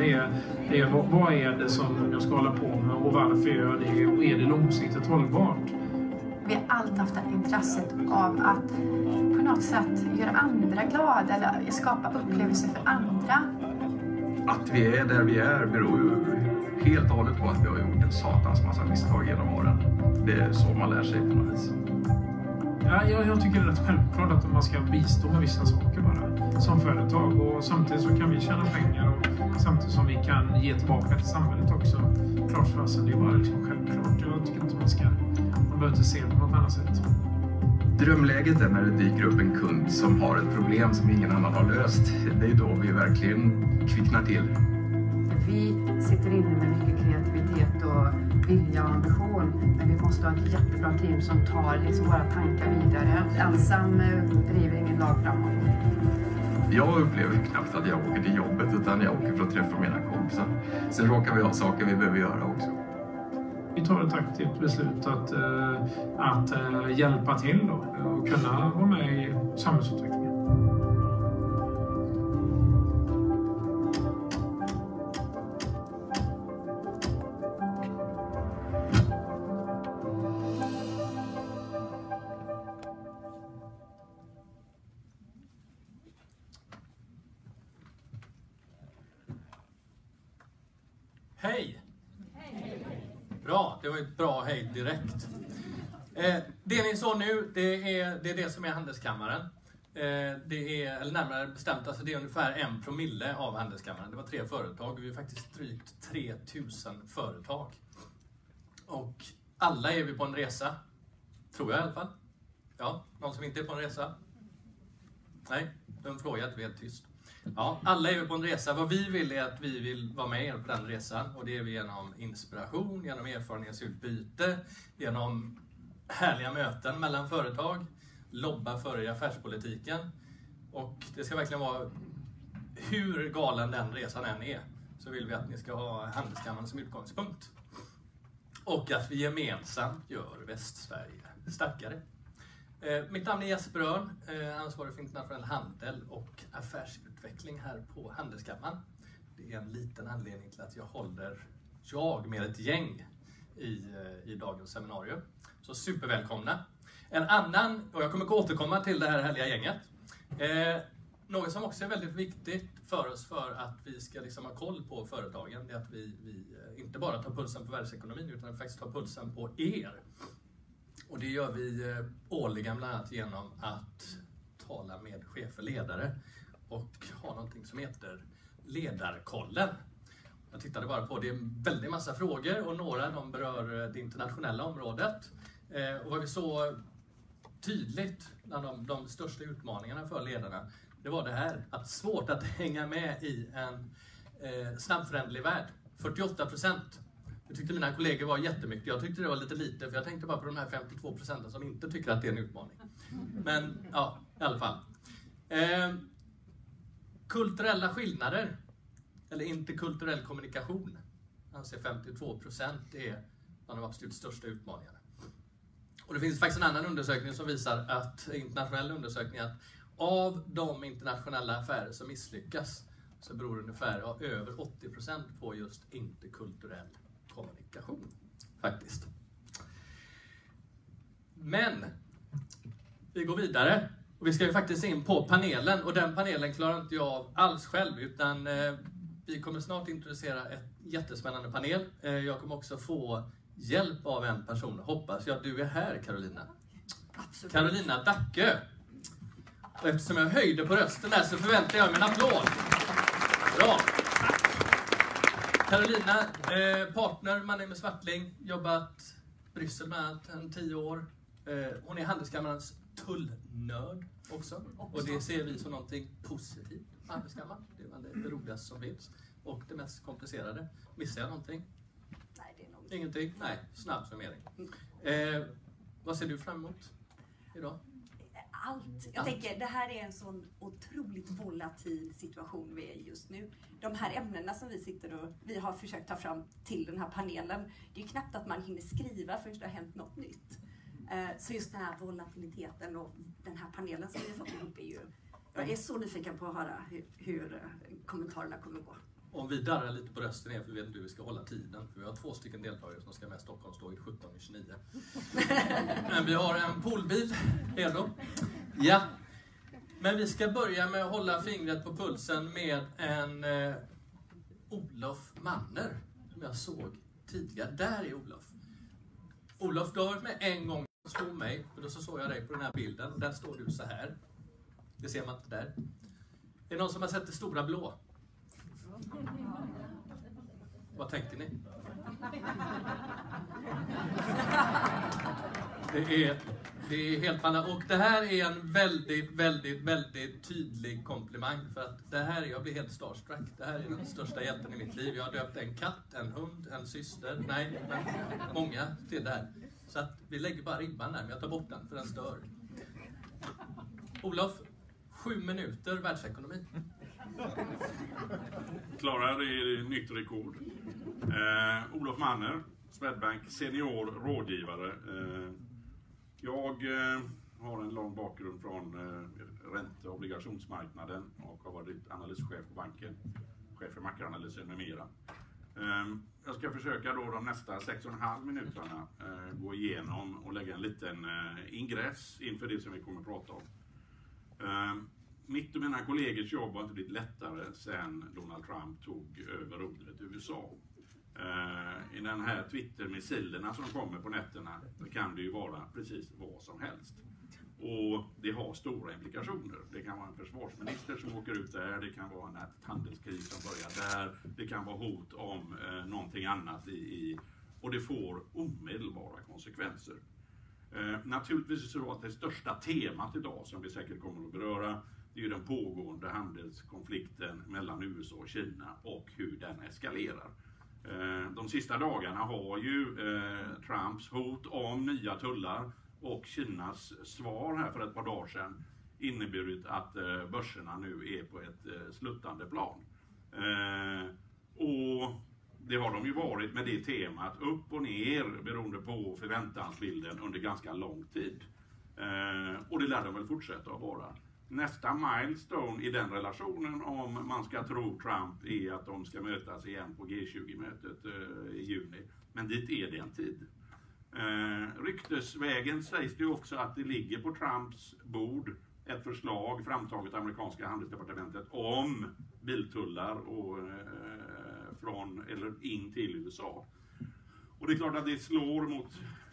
entreprenör är, är vad, vad är det som jag ska hålla på med och varför gör jag det och är det långsiktigt hållbart? Vi har alltid haft det intresset av att på något sätt göra andra glada eller skapa upplevelser för andra. Att vi är där vi är beror ju helt och hållet på att vi har gjort en satans massa misstag genom åren. Det är så man lär sig på något vis. Ja, jag, jag tycker det är rätt självklart att man ska bistå med vissa saker bara som företag och samtidigt så kan vi tjäna pengar och samtidigt som vi kan ge tillbaka till samhället också. Klart fasen, det är bara liksom självklart. Jag tycker inte man ska, man behöver inte se det på något annat sätt. Drömläget är när det dyker upp en kund som har ett problem som ingen annan har löst. Det är då vi verkligen kvicknar till. Vi sitter inne med mycket kreativitet och vilja och ambition. Men vi måste ha ett jättebra team som tar liksom våra tankar vidare. Ensam eh, driver ingen lag framåt. Jag upplever knappt att jag åker till jobbet utan jag åker för att träffa mina kompisar. Sen råkar vi ha saker vi behöver göra också. Vi tar ett aktivt beslut att, eh, att eh, hjälpa till då, och kunna vara med i samhällsutvecklingen. Som är Handelskammaren. Eh, det är, eller närmare bestämt, alltså det är ungefär en promille av Handelskammaren. Det var tre företag, vi är faktiskt drygt 3000 företag. Och alla är vi på en resa, tror jag i alla fall. Ja, någon som inte är på en resa? Nej, den frågar att vi är helt tyst. Ja, alla är vi på en resa. Vad vi vill är att vi vill vara med er på den resan. Och det är vi genom inspiration, genom erfarenhetsutbyte, genom härliga möten mellan företag, lobba för er i affärspolitiken. Och det ska verkligen vara, hur galen den resan än är, så vill vi att ni ska ha Handelskammaren som utgångspunkt. Och att vi gemensamt gör Västsverige starkare. Eh, mitt namn är Jesper Örn, eh, ansvarig för internationell handel och affärsutveckling här på Handelskammaren. Det är en liten anledning till att jag håller, jag med ett gäng i, eh, i dagens seminarium. Så supervälkomna! En annan, och jag kommer att återkomma till det här härliga gänget. Eh, något som också är väldigt viktigt för oss för att vi ska liksom ha koll på företagen, det är att vi, vi eh, inte bara tar pulsen på världsekonomin utan faktiskt tar pulsen på er. Och det gör vi eh, årligen bland annat genom att tala med chefer och ledare och ha någonting som heter Ledarkollen. Jag tittade bara på, det är en väldig massa frågor och några de berör eh, det internationella området. Och vad vi så tydligt bland de, de största utmaningarna för ledarna, det var det här, att svårt att hänga med i en eh, snabbföränderlig värld. 48 procent det tyckte mina kollegor var jättemycket. Jag tyckte det var lite lite, för jag tänkte bara på de här 52 procenten som inte tycker att det är en utmaning. Men ja, i alla fall. Eh, kulturella skillnader, eller interkulturell kommunikation, anser 52 procent är bland de absolut största utmaningarna. Och det finns faktiskt en annan undersökning som visar att, internationell undersökning, att av de internationella affärer som misslyckas så beror ungefär ja, över 80 procent på just interkulturell kommunikation. Faktiskt. Men vi går vidare. Och vi ska ju faktiskt in på panelen och den panelen klarar inte jag av alls själv utan eh, vi kommer snart introducera ett jättespännande panel. Eh, jag kommer också få hjälp av en person, hoppas jag. Du är här Carolina. Absolut. Carolina Dackö. Och eftersom jag höjde på rösten där så förväntar jag mig en applåd. Bra. Carolina, eh, partner, man är med Svartling, jobbat Bryssel med annat än tio år. Eh, hon är Handelskammarens tullnörd också. Och det ser vi som någonting positivt på Handelskammaren. Det är det roligaste som finns. Och det mest komplicerade. Missar jag någonting? Nej, det är nog Ingenting? Nej, snabb summering. Eh, vad ser du fram emot idag? allt. Jag Allt. tänker, det här är en sån otroligt volatil situation vi är i just nu. De här ämnena som vi sitter och vi har försökt ta fram till den här panelen, det är ju knappt att man hinner skriva förrän det har hänt något nytt. Eh, Så just den här volatiliteten och den här panelen som vi har fått ihop är ju Jag är så nyfiken på att höra hur, hur eh, kommentarerna kommer gå. Om vi darrar lite på rösten är för vi vet inte hur vi ska hålla tiden. För vi har två stycken deltagare som ska med Stockholmståget 17.29. Men vi har en poolbil redo. Ja. Men vi ska börja med att hålla fingret på pulsen med en eh, Olof Manner som jag såg tidigare. Där är Olof. Olof, du har varit med en gång och slog mig. Och då så såg jag dig på den här bilden. Där står du så här. Det ser man inte där. Är det någon som har sett det stora blå? Vad tänkte ni? Det är, det är helt fantastiskt. Och det här är en väldigt, väldigt, väldigt tydlig komplimang. För att det här, jag blir helt starstruck. Det här är den största hjälten i mitt liv. Jag har döpt en katt, en hund, en syster. Nej, men många till det här. Så att vi lägger bara ribban där, men jag tar bort den för den stör. Olof, sju minuter världsekonomi. Klara, det nytt rekord. Eh, Olof Manner, Swedbank senior rådgivare. Eh, jag eh, har en lång bakgrund från eh, ränte och obligationsmarknaden och har varit analyschef på banken, chef för makroanalysen med mera. Eh, jag ska försöka då de nästa sex och en halv minuterna eh, gå igenom och lägga en liten eh, ingress inför det som vi kommer att prata om. Eh, mitt och mina kollegors jobb har inte blivit lättare sedan Donald Trump tog över rodret i USA. Eh, I den här Twitter-missilerna som kommer på nätterna kan det ju vara precis vad som helst. Och det har stora implikationer. Det kan vara en försvarsminister som åker ut där, det kan vara ett handelskrig som börjar där, det kan vara hot om eh, någonting annat i, i och det får omedelbara konsekvenser. Eh, naturligtvis är det så att det största temat idag som vi säkert kommer att beröra det är ju den pågående handelskonflikten mellan USA och Kina och hur den eskalerar. Eh, de sista dagarna har ju eh, Trumps hot om nya tullar och Kinas svar här för ett par dagar sedan inneburit att eh, börserna nu är på ett sluttande plan. Och det har de ju varit med det temat upp och ner beroende på förväntansbilden under ganska lång tid. Och det lär de väl fortsätta att vara nästa milestone i den relationen om man ska tro Trump är att de ska mötas igen på G20-mötet eh, i juni. Men dit är det en tid. Eh, ryktesvägen sägs det också att det ligger på Trumps bord ett förslag framtaget av amerikanska handelsdepartementet om biltullar och, eh, från, eller in till USA. Och det är klart att det slår mot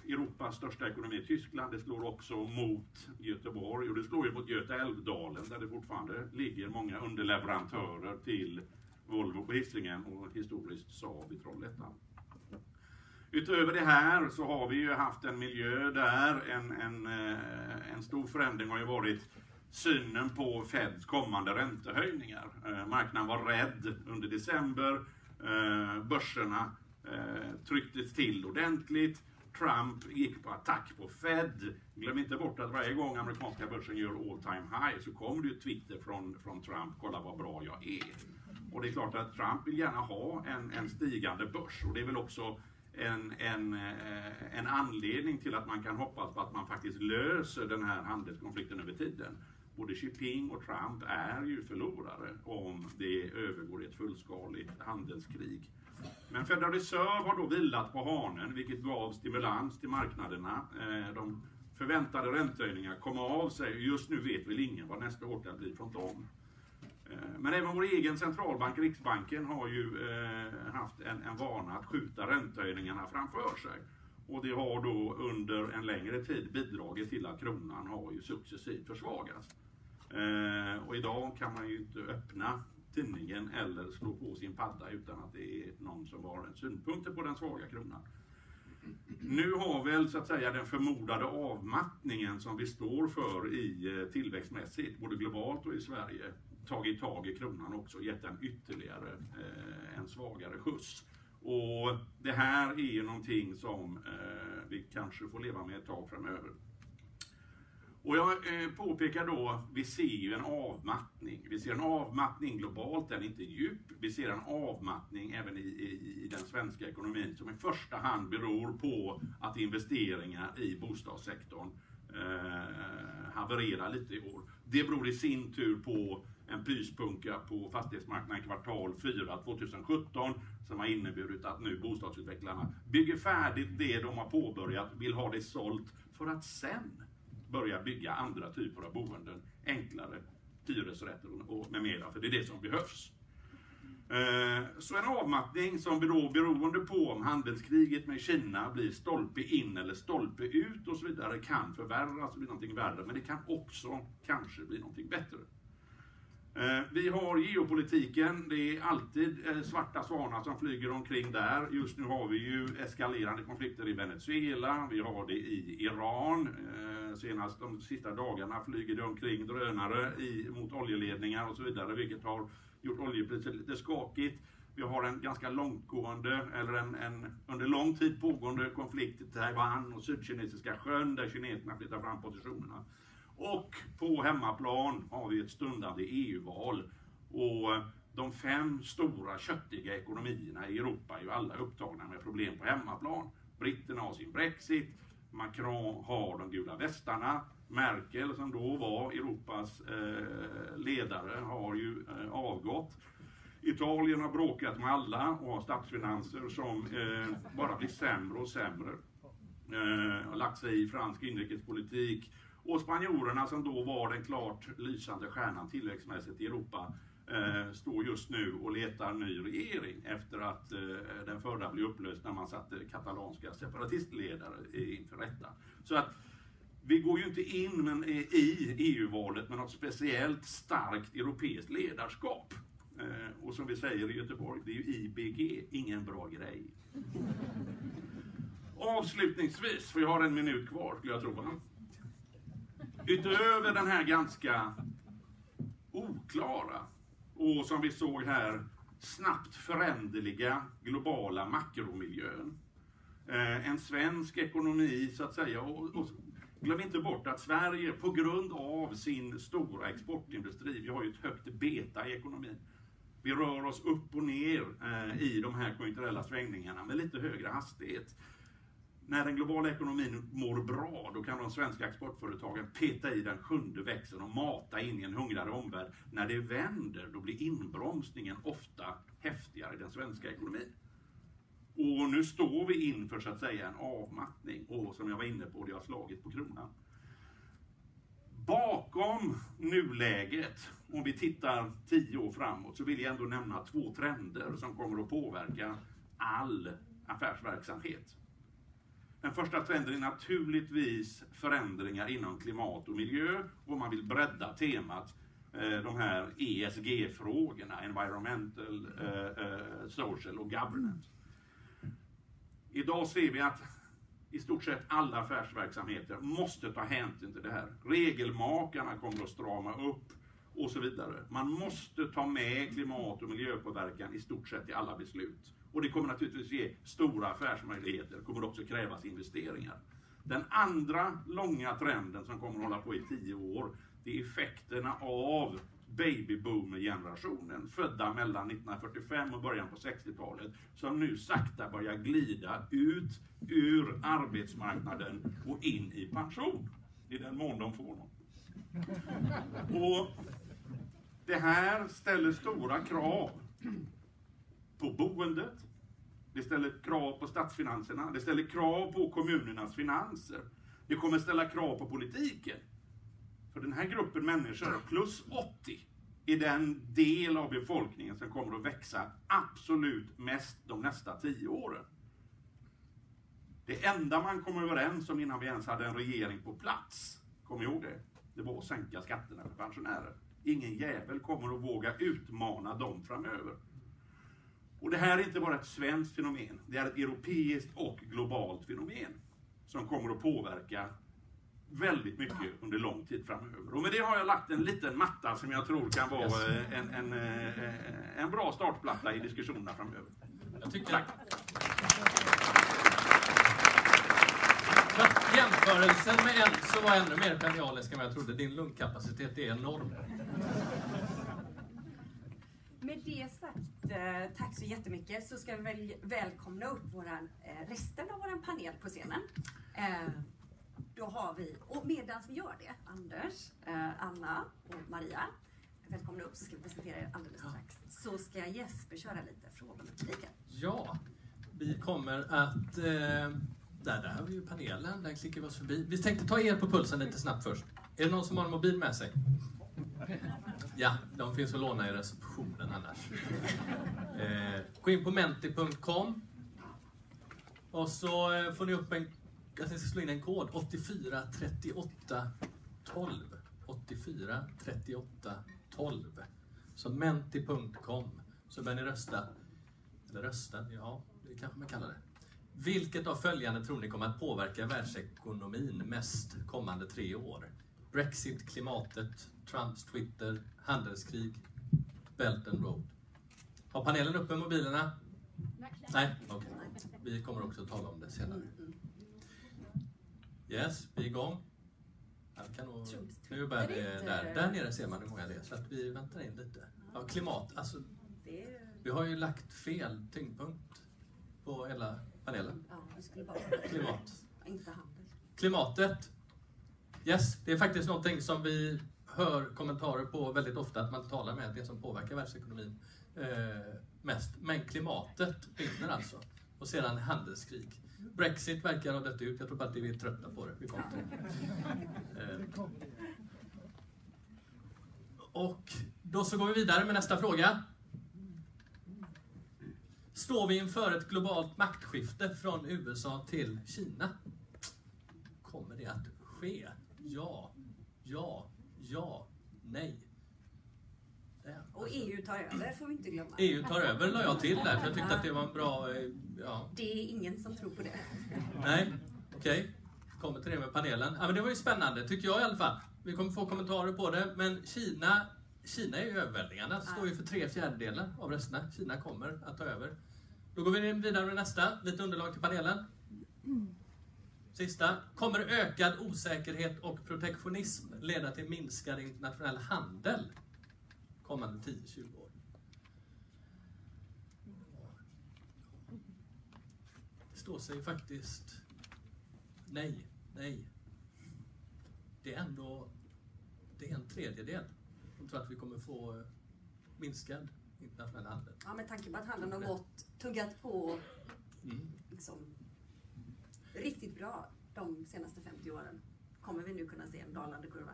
Europas största ekonomi, Tyskland. Det slår också mot Göteborg och det slår ju mot Göta älvdalen där det fortfarande ligger många underleverantörer till Volvo på Hisingen och historiskt Saab i Trollhättan. Utöver det här så har vi ju haft en miljö där en, en, eh, en stor förändring har ju varit synen på Feds kommande räntehöjningar. Eh, marknaden var rädd under december. Eh, börserna trycktes till ordentligt. Trump gick på attack på Fed. Glöm inte bort att varje gång amerikanska börsen gör all time high så kommer det ju Twitter från, från Trump, kolla vad bra jag är. Och det är klart att Trump vill gärna ha en, en stigande börs och det är väl också en, en, eh, en anledning till att man kan hoppas på att man faktiskt löser den här handelskonflikten över tiden. Både Xi Jinping och Trump är ju förlorare om det övergår i ett fullskaligt handelskrig. Men Federal Reserve har då vilat på hanen, vilket gav stimulans till marknaderna. Eh, de förväntade räntehöjningar kom av sig. och Just nu vet väl ingen vad nästa åtgärd blir från dem. Eh, men även vår egen centralbank, Riksbanken, har ju eh, haft en, en vana att skjuta räntehöjningarna framför sig. Och det har då under en längre tid bidragit till att kronan har ju successivt försvagats. Och idag kan man ju inte öppna tidningen eller slå på sin padda utan att det är någon som har synpunkter på den svaga kronan. Nu har väl så att säga den förmodade avmattningen som vi står för i eh, tillväxtmässigt, både globalt och i Sverige, tagit tag i kronan också, gett den ytterligare eh, en svagare skjuts. Och det här är ju någonting som eh, vi kanske får leva med ett tag framöver. Och jag eh, påpekar då, vi ser ju en avmattning. Vi ser en avmattning globalt, den är inte djup. Vi ser en avmattning även i, i, i den svenska ekonomin som i första hand beror på att investeringar i bostadssektorn eh, havererar lite i år. Det beror i sin tur på en pyspunka på fastighetsmarknaden kvartal 4 2017 som har inneburit att nu bostadsutvecklarna bygger färdigt det de har påbörjat, vill ha det sålt för att sen börja bygga andra typer av boenden, enklare hyresrätter och med mera, för det är det som behövs. Eh, så en avmattning som beror beroende på om handelskriget med Kina blir stolpe in eller stolpe ut och så vidare kan förvärras och bli någonting värre, men det kan också kanske bli någonting bättre. Eh, vi har geopolitiken, det är alltid eh, svarta svanar som flyger omkring där. Just nu har vi ju eskalerande konflikter i Venezuela, vi har det i Iran. Eh, senast de sista dagarna flyger det omkring drönare i, mot oljeledningar och så vidare, vilket har gjort oljepriset lite skakigt. Vi har en ganska långtgående, eller en, en, under lång tid pågående konflikt i Taiwan och Sydkinesiska sjön där kineserna flyttar fram positionerna. Och på hemmaplan har vi ett stundande EU-val. Och eh, de fem stora köttiga ekonomierna i Europa är ju alla upptagna med problem på hemmaplan. Britterna har sin Brexit, Macron har de gula västarna, Merkel som då var Europas eh, ledare har ju eh, avgått. Italien har bråkat med alla och har statsfinanser som eh, bara blir sämre och sämre. Eh, har lagt sig i fransk inrikespolitik. Och spanjorerna som då var den klart lysande stjärnan tillväxtmässigt i Europa eh, står just nu och letar ny regering efter att eh, den förra blev upplöst när man satte katalanska separatistledare inför rätta. Så att vi går ju inte in men, i EU-valet med något speciellt starkt europeiskt ledarskap. Eh, och som vi säger i Göteborg, det är ju IBG, ingen bra grej. Avslutningsvis, för jag har en minut kvar skulle jag tro. Utöver den här ganska oklara och som vi såg här snabbt föränderliga globala makromiljön. Eh, en svensk ekonomi så att säga och, och Glöm inte bort att Sverige på grund av sin stora exportindustri, vi har ju ett högt beta i ekonomin. Vi rör oss upp och ner eh, i de här konjunkturella svängningarna med lite högre hastighet. När den globala ekonomin mår bra, då kan de svenska exportföretagen peta i den sjunde växeln och mata in i en hungrigare omvärld. När det vänder, då blir inbromsningen ofta häftigare i den svenska ekonomin. Och nu står vi inför så att säga en avmattning och som jag var inne på, det har slagit på kronan. Bakom nuläget, om vi tittar tio år framåt, så vill jag ändå nämna två trender som kommer att påverka all affärsverksamhet. Den första trenden är naturligtvis förändringar inom klimat och miljö och man vill bredda temat eh, de här ESG-frågorna, environmental, eh, eh, social och governance. Idag ser vi att i stort sett alla affärsverksamheter måste ta hänsyn till det här. Regelmakarna kommer att strama upp och så vidare. Man måste ta med klimat och miljöpåverkan i stort sett i alla beslut. Och det kommer naturligtvis ge stora affärsmöjligheter, det kommer också krävas investeringar. Den andra långa trenden som kommer att hålla på i tio år, det är effekterna av babyboomer-generationen, födda mellan 1945 och början på 60-talet, som nu sakta börjar glida ut ur arbetsmarknaden och in i pension, i den mån de får någon. Och det här ställer stora krav på boendet, det ställer krav på statsfinanserna, det ställer krav på kommunernas finanser. Det kommer ställa krav på politiken. För den här gruppen människor, plus 80, är den del av befolkningen som kommer att växa absolut mest de nästa tio åren. Det enda man kom överens om innan vi ens hade en regering på plats, kom ihåg det, det var att sänka skatterna för pensionärer. Ingen jävel kommer att våga utmana dem framöver. Och det här är inte bara ett svenskt fenomen, det är ett europeiskt och globalt fenomen som kommer att påverka väldigt mycket under lång tid framöver. Och med det har jag lagt en liten matta som jag tror kan vara yes. en, en, eh, en bra startplatta i diskussionerna framöver. Jag tycker... Tack. Jämförelsen med en som var ännu mer genialisk än vad jag trodde. Din lungkapacitet är enorm. Med det sagt, eh, tack så jättemycket, så ska vi väl välkomna upp våran, eh, resten av vår panel på scenen. Då har vi, och medan vi gör det, Anders, eh, Anna och Maria, välkomna upp så ska vi presentera er alldeles strax. Så ska Jesper köra lite frågor med publiken. Ja, vi kommer att... Eh, där, där har vi ju panelen, den klickar vi oss förbi. Vi tänkte ta er på pulsen lite snabbt först. Är det någon som har en mobil med sig? Ja, de finns att låna i receptionen annars. Eh, gå in på menti.com och så eh, får ni upp en... Alltså jag ska slå in en kod. 84 38 12. 84 38 12. Så menti.com. Så börjar ni rösta. Eller rösta, ja, det kanske man kallar det. Vilket av följande tror ni kommer att påverka världsekonomin mest kommande tre år? Brexit, klimatet, Trumps Twitter, handelskrig, Belt and Road. Har panelen uppe mobilerna? Nej, okej. Vi kommer också att tala om det senare. Yes, vi är igång. Jag kan nog... Nu börjar det där. Där nere ser man hur många det är, så att vi väntar in lite. Ja, klimat, alltså vi har ju lagt fel tyngdpunkt på hela panelen. Klimat. Klimatet. Yes, det är faktiskt någonting som vi hör kommentarer på väldigt ofta, att man talar med det som påverkar världsekonomin eh, mest. Men klimatet vinner alltså. Och sedan handelskrig. Brexit verkar ha dött ut. Jag tror bara att vi är trötta på det. Vi det. Eh. Och då så går vi vidare med nästa fråga. Står vi inför ett globalt maktskifte från USA till Kina? Kommer det att ske? Ja, ja, ja, nej. Och EU tar över får vi inte glömma. EU tar över la jag till där, för jag tyckte att det var en bra... eh, Ja, Det är ingen som tror på det. nej, okej. Kommer till det med panelen. Ja, men det var ju spännande, tycker jag i alla fall. Vi kommer få kommentarer på det, men Kina, Kina är ju överväldigande. Står ju för tre fjärdedelar av rösterna. Kina kommer att ta över. Då går vi vidare med nästa. Lite underlag till panelen. Sista. Kommer ökad osäkerhet och protektionism leda till minskad internationell handel kommande 10-20 år? Det står sig faktiskt nej, nej. Det är ändå det är en tredjedel som tror att vi kommer få minskad internationell handel. Ja, med tanke på att handeln har gått, tuggat på Mm. liksom, riktigt bra de senaste 50 åren. Kommer vi nu kunna se en dalande kurva?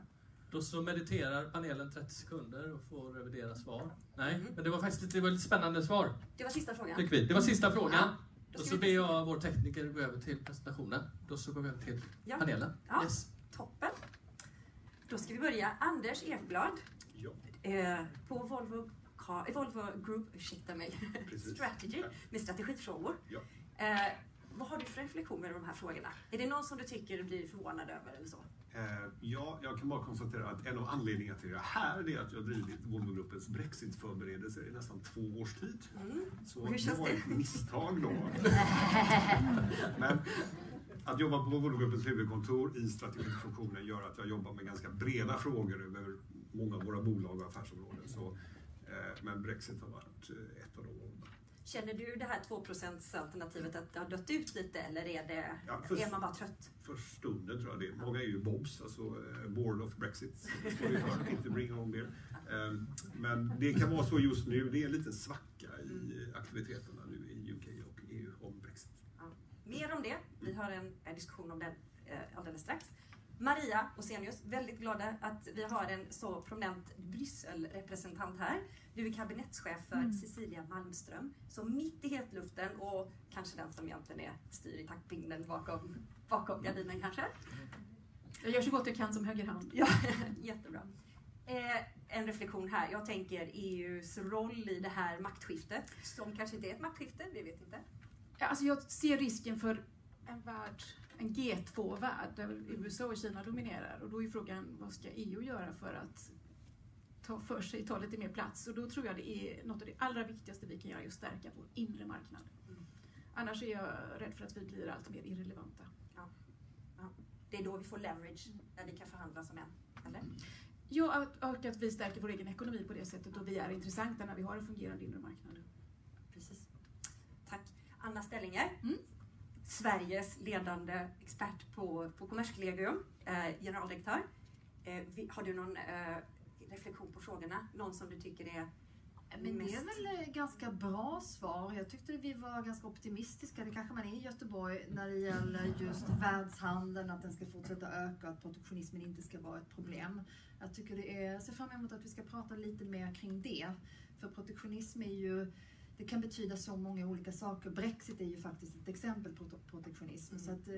Då så mediterar panelen 30 sekunder och får revidera svar. Nej, Mm. men det var faktiskt det var lite spännande svar, Det var sista frågan. tycker vi. Det var sista frågan. Ja, då Då så ber jag vår tekniker gå över till presentationen. Då så går vi över till Ja. panelen. Ja. Yes. Toppen. Då ska vi börja. Anders Ekblad Ja, eh, på Volvo, Car, eh, Volvo Group, ursäkta mig, Precis. Strategy med strategifrågor. ja. Eh, vad har du för reflektioner över de här frågorna? Är det någon som du tycker blir förvånad över eller så? Eh, ja, jag kan bara konstatera att en av anledningarna till det här det är att jag har drivit Volvogruppens Brexit-förberedelser i nästan två års tid. Så Mm. Hur det känns var det? ett misstag då. Men att jobba på Volvogruppens huvudkontor i strategifunktionen gör att jag jobbar med ganska breda frågor över många av våra bolag och affärsområden. Så, eh, men Brexit har varit eh, ett av de. Känner du det här 2%-alternativet att det har dött ut lite eller är, det, Ja, för- är man bara trött? för stunden tror jag det. Många är ju BOBS, alltså eh, Board of Brexit. Inte Bring Home Beer. Ehm, Men det kan vara så just nu. Det är en liten svacka i aktiviteterna nu i UK och EU om Brexit. Ja. Mer om det. Vi har en, en diskussion om den eh, alldeles strax. Maria Osenius, väldigt glada att vi har en så prominent Bryssel-representant här. Du är kabinettschef för Cecilia Malmström. Så mitt i hetluften och kanske den som egentligen är styr i taktpinnen bakom, bakom gardinen kanske. Jag gör så gott jag kan som högerhand. Ja, jättebra. Eh, en reflektion här. Jag tänker EUs roll i det här maktskiftet, som kanske inte är ett maktskifte, vi vet inte. Ja, alltså jag ser risken för en värld, en G2-värld där USA och Kina dominerar. Och då är frågan, vad ska EU göra för att ta för sig, ta lite mer plats? Och då tror jag det är något av det allra viktigaste vi kan göra, är att stärka vår inre marknad. Annars är jag rädd för att vi blir allt mer irrelevanta. Det är då vi får leverage, när vi kan förhandla som en. Eller? Ja, och att vi stärker vår egen ekonomi på det sättet och vi är intressanta när vi har en fungerande inre marknad. Precis. Tack. Anna Stellinger, Mm. Sveriges ledande expert på, på Kommerskollegium, eh, generaldirektör. Eh, har du någon eh, reflektion på frågorna? Någon som du tycker är Men det är väl ett ganska bra svar. Jag tyckte vi var ganska optimistiska. Det kanske man är i Göteborg när det gäller just världshandeln, att den ska fortsätta öka och att protektionismen inte ska vara ett problem. Jag tycker det är, jag ser fram emot att vi ska prata lite mer kring det. För protektionism är ju det kan betyda så många olika saker. Brexit är ju faktiskt ett exempel på protektionism. Så att, eh,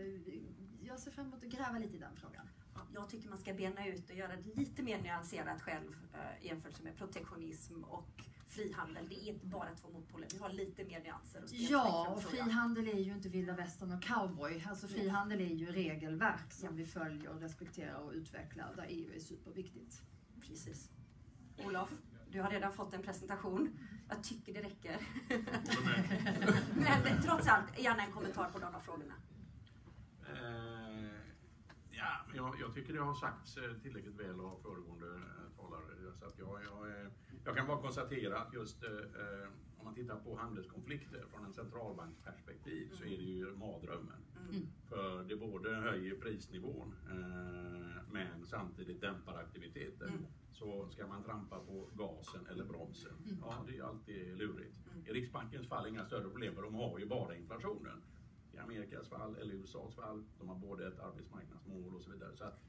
jag ser fram emot att gräva lite i den frågan. Jag tycker man ska bena ut och göra det lite mer nyanserat själv eh, i jämförelse med protektionism och frihandel. Det är inte bara två motpoler. Vi har lite mer nyanser och Ja, och frihandel är ju inte vilda västern och cowboy. Alltså frihandel är ju regelverk som vi följer, respekterar och utvecklar där EU är superviktigt. Precis. Olof, du har redan fått en presentation. Jag tycker det räcker. Men trots allt, gärna en kommentar på någon av frågorna. Eh, ja, jag, jag tycker det har sagts eh, tillräckligt väl av föregående eh, talare. Så att jag, jag, jag kan bara konstatera att just eh, om man tittar på handelskonflikter från en centralbanksperspektiv så är det ju mardrömmen. Mm. För det både höjer prisnivån eh, men samtidigt dämpar aktiviteten. Mm. Så ska man trampa på gasen eller bromsen, ja det är alltid lurigt. Mm. I Riksbankens fall inga större problem för de har ju bara inflationen. I Amerikas fall eller USAs fall, de har både ett arbetsmarknadsmål och så vidare. Så att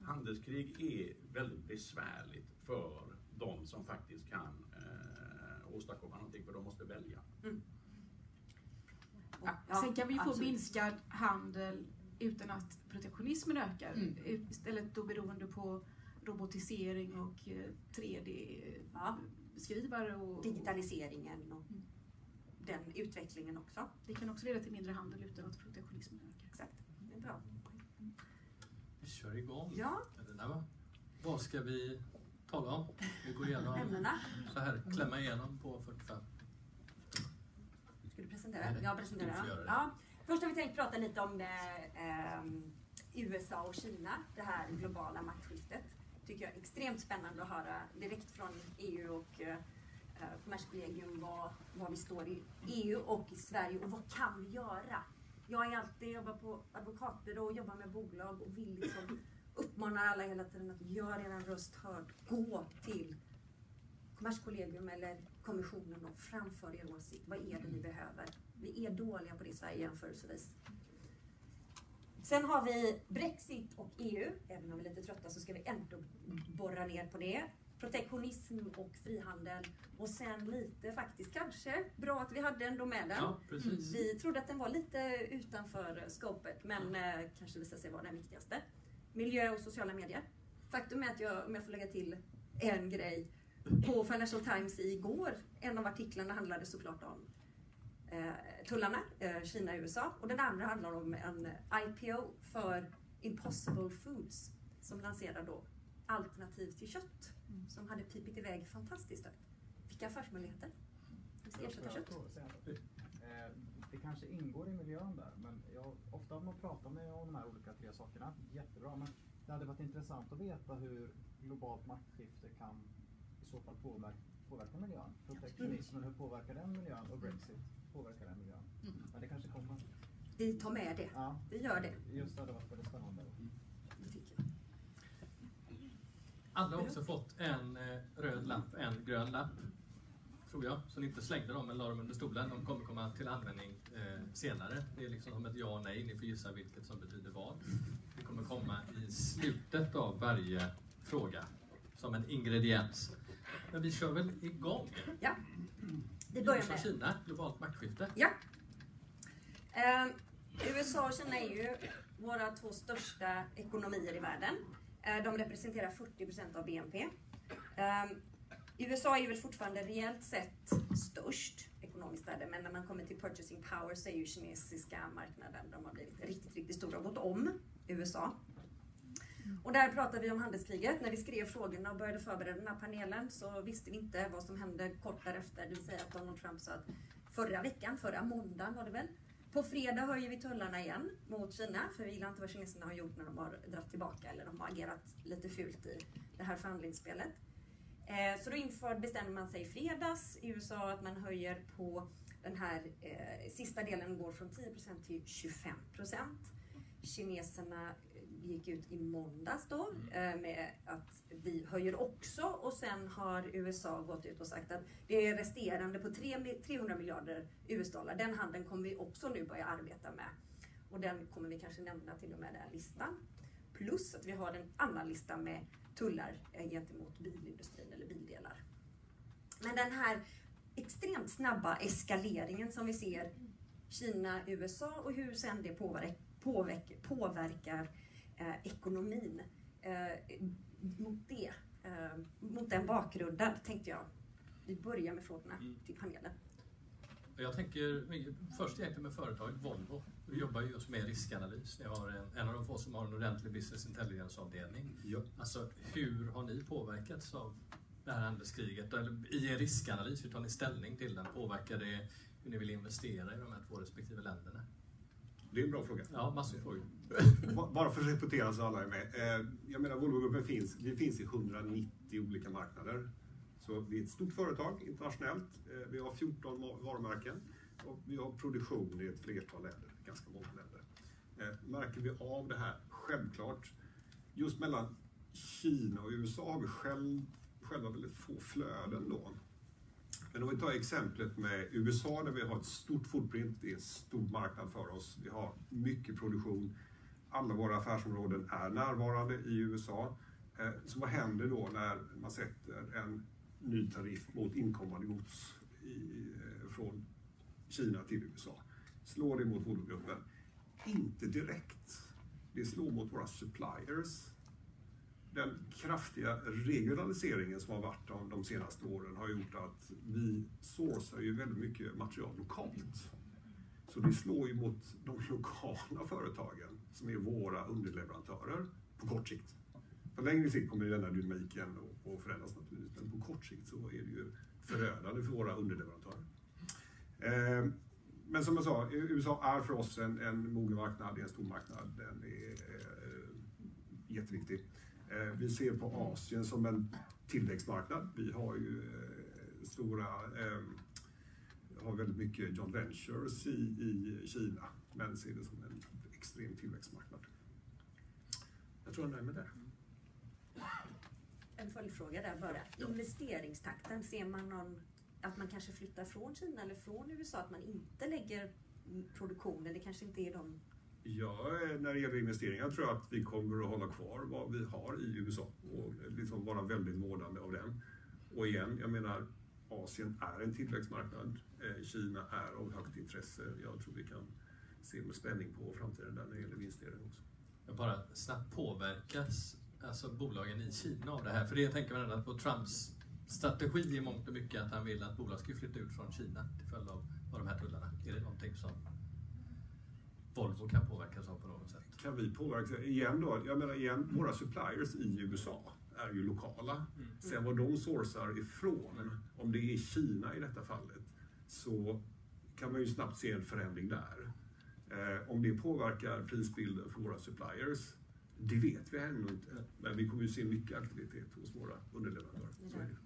handelskrig är väldigt besvärligt för de som faktiskt kan åstadkomma någonting för de måste välja. Ja, Sen kan vi få absolut. minskad handel utan att protektionismen ökar. Mm. Istället då beroende på robotisering och eh, 3D-skrivare. Och, Digitaliseringen och Mm. den utvecklingen också. Det kan också leda till mindre handel utan att protektionismen ökar. Exakt, det är bra. Vi kör igång. Ja? Vad ska vi tala om? Vi går igenom ämnena. så här, klämma igenom på 45. Ska du presentera? Nej. Jag presenterar. Det. Ja. Först har vi tänkt prata lite om det, ehm, USA och Kina, det här globala maktskiftet. Tycker jag är extremt spännande att höra direkt från EU och eh, eh, Kommerskollegium vad, vad vi står i EU och i Sverige och vad kan vi göra? Jag är alltid jobbar på advokatbyrå och jobbar med bolag och vill liksom uppmanar alla hela tiden att göra er röst hörd. Gå till Kommerskollegium eller kommissionen och framför er åsikt. Vad är det ni behöver? Vi är dåliga på det i Sverige jämförelsevis. Sen har vi Brexit och EU. Även om vi är lite trötta så ska vi ändå borra ner på det. Protektionism och frihandel. Och sen lite faktiskt kanske bra att vi hade den. Ja, precis. Vi trodde att den var lite utanför skopet men eh, kanske visade sig vara den viktigaste. Miljö och sociala medier. Faktum är att jag, om jag får lägga till en grej, på Financial Times igår, en av artiklarna handlade såklart om eh, tullarna, eh, Kina och USA. Och den andra handlar om en IPO för Impossible Foods som lanserar då alternativ till kött som hade pipit iväg fantastiskt högt. Vilka affärsmöjligheter! Vi ska ersätta kött. Det kanske ingår i miljön där, men jag, ofta har man pratat med om de här olika tre sakerna, jättebra, men det hade varit intressant att veta hur globalt maktskifte kan i så fall påverka, påverka miljön. Protektionismen, hur påverkar den miljön? Och Brexit, påverkar den miljön? Men det kanske kommer. Vi tar med det. Ja, Vi gör det. just det hade varit väldigt spännande. Det tycker jag. Alla har också fått en eh, röd lapp, en grön lapp. Tror jag. Så ni inte slängde dem eller la dem under stolen. De kommer komma till användning eh, senare. Det är liksom som ett ja och nej. Ni får gissa vilket som betyder vad. Det kommer komma i slutet av varje fråga. Som en ingrediens. Men vi kör väl igång? Ja. Vi börjar med Kina, globalt maktskifte. Ja. Eh, USA och Kina är ju våra två största ekonomier i världen. Eh, de representerar 40 procent av BNP. Eh, USA är väl fortfarande reellt sett störst ekonomiskt värde, men när man kommer till purchasing power så är ju kinesiska marknaden, de har blivit riktigt, riktigt stora och gått om USA. Och där pratar vi om handelskriget. När vi skrev frågorna och började förbereda den här panelen så visste vi inte vad som hände kort därefter. Det vill säga att Donald Trump sa att förra veckan, förra måndagen var det väl, på fredag höjer vi tullarna igen mot Kina, för vi gillar inte vad kineserna har gjort när de har dragit tillbaka eller de har agerat lite fult i det här förhandlingsspelet. Eh, Så då inför, bestämde man sig i fredags i USA att man höjer på Den här eh, sista delen går från 10% till 25% Kineserna gick ut i måndags då eh, med att vi höjer också och sen har USA gått ut och sagt att det är resterande på 300 miljarder US-dollar. Den handeln kommer vi också nu börja arbeta med. Och den kommer vi kanske nämna till och med den listan. Plus att vi har en annan lista med tullar eh, gentemot bilindustrin eller bildelar. Men den här extremt snabba eskaleringen som vi ser Kina, USA och hur sen det påverkar, påverkar, påverkar eh, ekonomin. Eh, mot, det, eh, mot den bakgrunden tänkte jag vi börjar med frågorna mm. till panelen. Jag tänker först egentligen med företaget Volvo. Vi jobbar just med riskanalys. Ni har en, en av de få som har en ordentlig business intelligence-avdelning. Ja. Alltså, hur har ni påverkats av det här handelskriget? Eller I er riskanalys, hur tar ni ställning till den? Påverkar det hur ni vill investera i de här två respektive länderna? Det är en bra fråga. Ja, massor av frågor. Bara för att repetera så alla är med. Eh, jag menar, Volvogruppen finns, vi finns i 190 olika marknader. Så vi är ett stort företag internationellt. Eh, vi har 14 varumärken och vi har produktion i ett flertal länder, ganska många länder. Eh, märker vi av det här? Självklart. Just mellan Kina och USA har vi själv, själva väldigt få flöden då. Men om vi tar exemplet med USA där vi har ett stort footprint, det är en stor marknad för oss. Vi har mycket produktion. Alla våra affärsområden är närvarande i USA. Eh, så vad händer då när man sätter en ny tariff mot inkommande gods i, från Kina till USA? Slår det mot Volvogruppen? Inte direkt. Det slår mot våra suppliers den kraftiga regionaliseringen som har varit de senaste åren har gjort att vi sourcar ju väldigt mycket material lokalt. Så det slår ju mot de lokala företagen som är våra underleverantörer på kort sikt. På längre sikt kommer den här dynamiken att förändras naturligtvis, men på kort sikt så är det ju förödande för våra underleverantörer. Ehm, men som jag sa, USA är för oss en, en mogen marknad, det är en stor marknad, den är eh, jätteviktig. Eh, vi ser på Asien som en tillväxtmarknad. Vi har ju eh, stora, eh, har väldigt mycket joint Ventures i, i Kina, men ser det som en extrem tillväxtmarknad. Jag tror jag är nöjd med det. En följdfråga där bara. Investeringstakten, ser man någon, att man kanske flyttar från Kina eller från USA, att man inte lägger produktionen, det kanske inte är de Ja, när det gäller investeringar tror jag att vi kommer att hålla kvar vad vi har i USA och liksom vara väldigt månande av den. Och igen, jag menar, Asien är en tillväxtmarknad. Eh, Kina är av högt intresse. Jag tror vi kan se med spänning på framtiden där när det gäller investeringar också. Jag bara snabbt påverkas alltså bolagen i Kina av det här? För det tänker man ändå på Trumps strategi i mångt och mycket att han vill att bolag ska flytta ut från Kina till följd av, av de här tullarna. Är det någonting som Volvo kan påverkas av på något sätt. Kan vi påverka? Igen då, jag menar igen, våra suppliers i USA är ju lokala. Mm. Sen vad de sourcar ifrån, om det är Kina i detta fallet, så kan man ju snabbt se en förändring där. Eh, om det påverkar prisbilden för våra suppliers, det vet vi ännu inte. Men vi kommer ju se mycket aktivitet hos våra underleverantörer.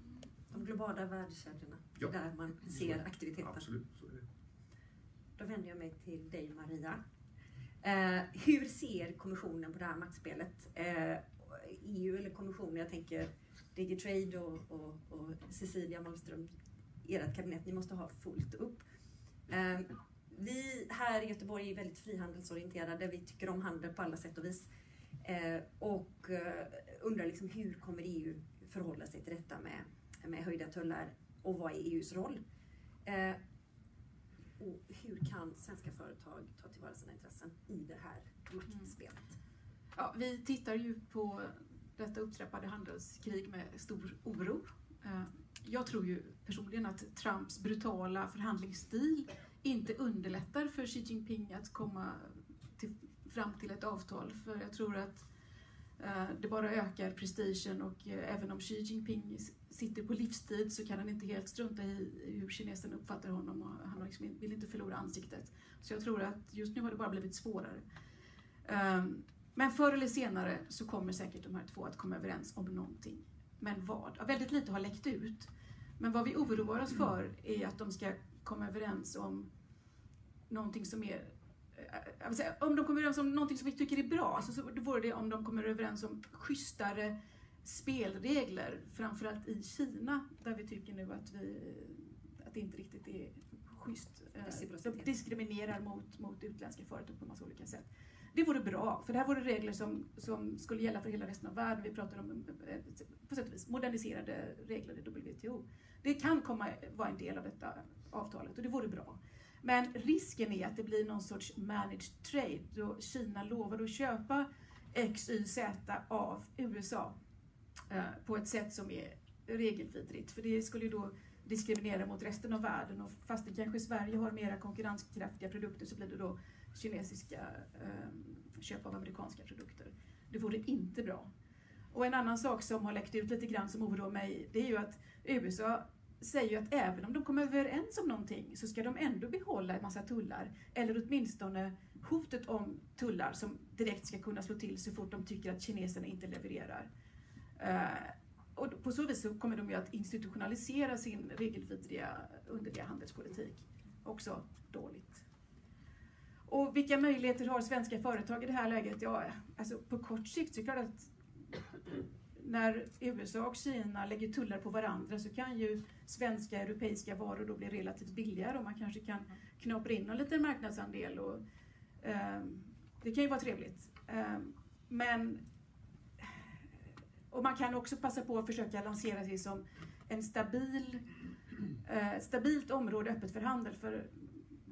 De globala värdekedjorna, ja. där man ser aktiviteten. Absolut, så är det. Då vänder jag mig till dig Maria. Eh, hur ser kommissionen på det här maktspelet? Eh, EU eller kommissionen, jag tänker Digitrade och, och, och Cecilia Malmström, ert kabinett, ni måste ha fullt upp. Eh, vi här i Göteborg är väldigt frihandelsorienterade, vi tycker om handel på alla sätt och vis. Eh, och eh, undrar liksom hur kommer EU förhålla sig till detta med, med höjda tullar och vad är EUs roll? Eh, och hur kan svenska företag ta tillvara sina intressen i det här maktspelet? Mm. Ja, vi tittar ju på detta upptrappade handelskrig med stor oro. Jag tror ju personligen att Trumps brutala förhandlingsstil inte underlättar för Xi Jinping att komma fram till ett avtal. För jag tror att eh, det bara ökar prestigen och eh, även om Xi Jinping sitter på livstid så kan han inte helt strunta i hur kineserna uppfattar honom och han liksom vill inte förlora ansiktet. Så jag tror att just nu har det bara blivit svårare. Ehm, men förr eller senare så kommer säkert de här två att komma överens om någonting. Men vad? väldigt lite har läckt ut. Men vad vi oroar oss för är att de ska komma överens om någonting som är säga, om de kommer överens om någonting som vi tycker är bra, så, så vore det om de kommer överens om schysstare spelregler, framförallt i Kina, där vi tycker nu att, vi, att det inte riktigt är schysst. Eh, de diskriminerar mot, mot utländska företag på massa olika sätt. Det vore bra, för det här vore regler som, som skulle gälla för hela resten av världen. Vi pratar om eh, på sätt och vis moderniserade regler i WTO. Det kan komma vara en del av detta avtalet och det vore bra. Men risken är att det blir någon sorts managed trade då Kina lovade att köpa X, Y, Z av USA eh, på ett sätt som är regelvidrigt. För det skulle ju då diskriminera mot resten av världen och fast det kanske Sverige har mera konkurrenskraftiga produkter så blir det då kinesiska eh, köp av amerikanska produkter. Det vore inte bra. Och en annan sak som har läckt ut lite grann som oroar mig, det är ju att USA säger ju att även om de kommer överens om någonting så ska de ändå behålla en massa tullar. Eller åtminstone hotet om tullar som direkt ska kunna slå till så fort de tycker att kineserna inte levererar. Uh, och på så vis så kommer de ju att institutionalisera sin regelvidriga underliga handelspolitik. Också dåligt. Och vilka möjligheter har svenska företag i det här läget? Ja, alltså på kort sikt så är det klart att när USA och Kina lägger tullar på varandra så kan ju svenska europeiska varor då bli relativt billigare och man kanske kan knapra in en liten marknadsandel. Och, eh, det kan ju vara trevligt. Eh, men och man kan också passa på att försöka lansera sig som en stabil, eh, stabilt område öppet för handel. För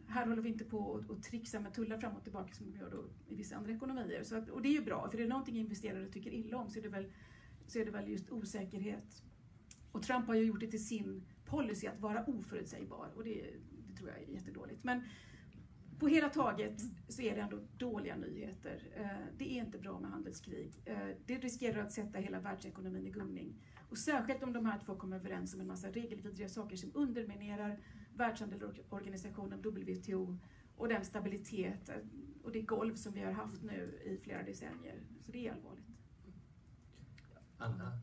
här håller vi inte på att trixa med tullar fram och tillbaka som vi gör då i vissa andra ekonomier. Så att, och det är ju bra, för är det någonting investerare tycker illa om så är det väl, så är det väl just osäkerhet. Och Trump har ju gjort det till sin policy att vara oförutsägbar och det, det tror jag är jättedåligt. Men på hela taget så är det ändå dåliga nyheter. Eh, det är inte bra med handelskrig. Eh, det riskerar att sätta hela världsekonomin i gungning. Och särskilt om de här två kommer överens om en massa regelvidriga saker som underminerar Världshandelsorganisationen, WTO, och den stabilitet eh, och det golv som vi har haft nu i flera decennier. Så det är allvarligt. Anna?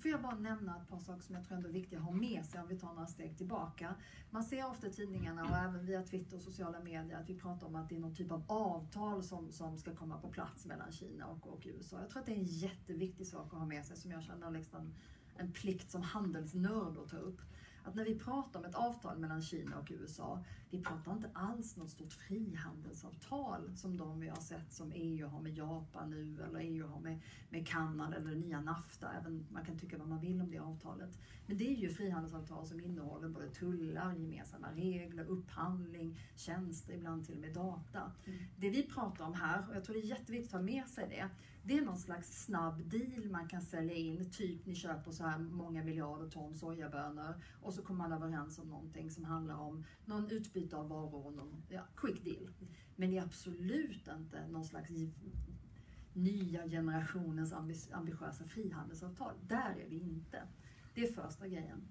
Får jag bara nämna ett par saker som jag tror ändå är viktiga att ha med sig om vi tar några steg tillbaka. Man ser ofta i tidningarna och även via Twitter och sociala medier att vi pratar om att det är någon typ av avtal som, som ska komma på plats mellan Kina och, och USA. Jag tror att det är en jätteviktig sak att ha med sig som jag känner liksom en plikt som handelsnörd att ta upp att när vi pratar om ett avtal mellan Kina och USA, vi pratar inte alls något stort frihandelsavtal som de vi har sett som EU har med Japan nu eller EU har med, med Kanada eller det nya NAFTA. Även, man kan tycka vad man vill om det avtalet. Men det är ju frihandelsavtal som innehåller både tullar, gemensamma regler, upphandling, tjänster, ibland till och med data. Mm. Det vi pratar om här, och jag tror det är jätteviktigt att ha med sig det, det är någon slags snabb deal man kan sälja in. Typ ni köper så här många miljarder ton sojabönor och så kommer man överens om någonting som handlar om någon utbyte av varor och någon ja, quick deal. Men det är absolut inte någon slags nya generationens ambitiösa frihandelsavtal. Där är vi inte. Det är första grejen.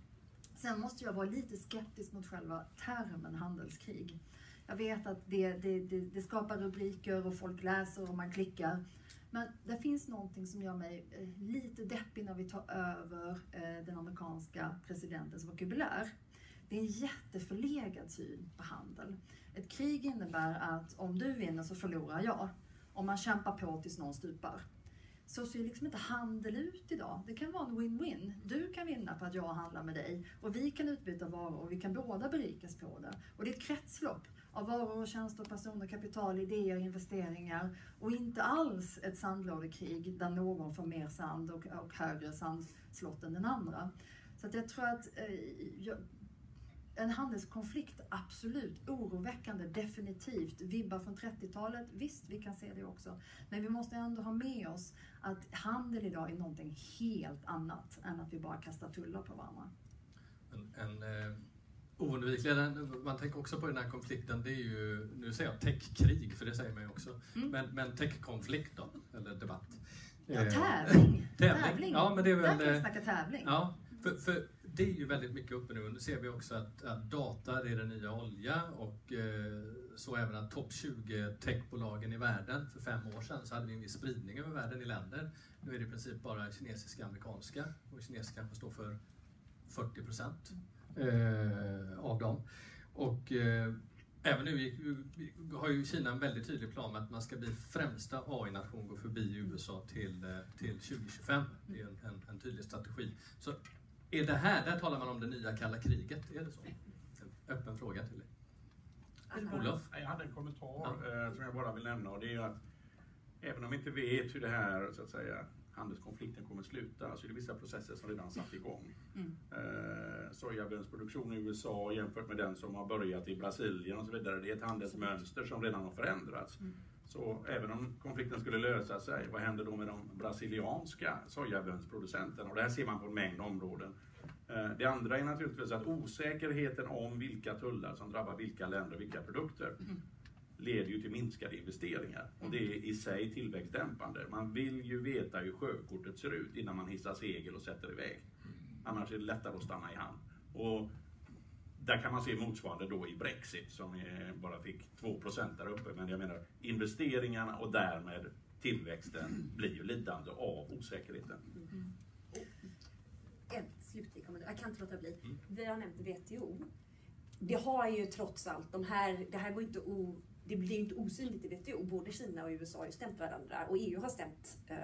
Sen måste jag vara lite skeptisk mot själva termen handelskrig. Jag vet att det, det, det, det skapar rubriker och folk läser och man klickar. Men det finns någonting som gör mig eh, lite deppig när vi tar över eh, den amerikanska presidentens vokabulär. Det är en jätteförlegad syn på handel. Ett krig innebär att om du vinner så förlorar jag. Om man kämpar på tills någon stupar. Så ser liksom inte handel ut idag. Det kan vara en win-win. Du kan vinna på att jag handlar med dig och vi kan utbyta varor och vi kan båda berikas på det. Och det är ett kretslopp av varor och tjänster, personer, kapital, idéer, investeringar och inte alls ett sandlådekrig där någon får mer sand och, och högre sandslott än den andra. Så att jag tror att eh, en handelskonflikt, absolut. Oroväckande, definitivt. Vibbar från 30-talet, visst, vi kan se det också. Men vi måste ändå ha med oss att handel idag är någonting helt annat än att vi bara kastar tullar på varandra. En, en eh oundvikligen, man tänker också på den här konflikten, det är ju, nu säger jag techkrig, för det säger man ju också, mm. men, men techkonflikt då, eller debatt. Ja, tävling. tävling. tävling. Ja, men det är väl, Där kan vi snacka tävling. Ja, för, för det är ju väldigt mycket uppe nu. Nu ser vi också att, att data är den nya olja och eh, så även att topp 20 techbolagen i världen, för fem år sedan så hade vi en viss spridning över världen i länder. Nu är det i princip bara kinesiska och amerikanska och kinesiska kanske står för 40 procent eh, av dem. Och eh, även nu har ju Kina en väldigt tydlig plan med att man ska bli främsta AI-nation, gå förbi USA till, eh, till 2025. Det är en, en, en tydlig strategi. Så är det här, där talar man om det nya kalla kriget, är det så? En öppen fråga till dig. Olof? Jag hade en kommentar eh, som jag bara vill nämna och det är att även om vi inte vet hur det här så att säga, handelskonflikten kommer att sluta så är det vissa processer som redan satt igång. Mm. Eh, sojabönsproduktion i USA jämfört med den som har börjat i Brasilien och så vidare. Det är ett handelsmönster som redan har förändrats. Mm. Så även om konflikten skulle lösa sig, vad händer då med de brasilianska sojabönsproducenterna? Och det här ser man på en mängd områden. Eh, det andra är naturligtvis att osäkerheten om vilka tullar som drabbar vilka länder och vilka produkter leder ju till minskade investeringar. Och det är i sig tillväxtdämpande. Man vill ju veta hur sjökortet ser ut innan man hissar segel och sätter iväg. Annars är det lättare att stanna i hamn. Och där kan man se motsvarande då i Brexit som bara fick 2 där uppe. Men jag menar investeringarna och därmed tillväxten blir ju lidande av osäkerheten. En slutlig kommentar, jag kan inte låta bli. Vi har nämnt WTO. Det har ju trots allt, de här, det här går inte o, det blir inte osynligt i WTO. Både Kina och USA har ju stämt varandra och EU har stämt eh,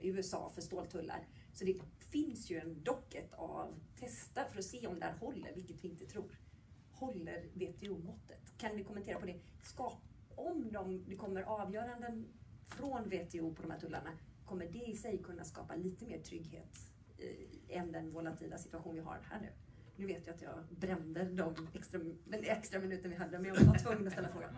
USA för ståltullar. Så det finns ju en docket av testa för att se om det här håller, vilket vi inte tror. Håller WTO-måttet? Kan vi kommentera på det? Ska, om de, det kommer avgöranden från WTO på de här tullarna, kommer det i sig kunna skapa lite mer trygghet eh, än den volatila situation vi har här nu? Nu vet jag att jag brände de extra, den extra minuten vi hade, men jag var tvungen att ställa frågan.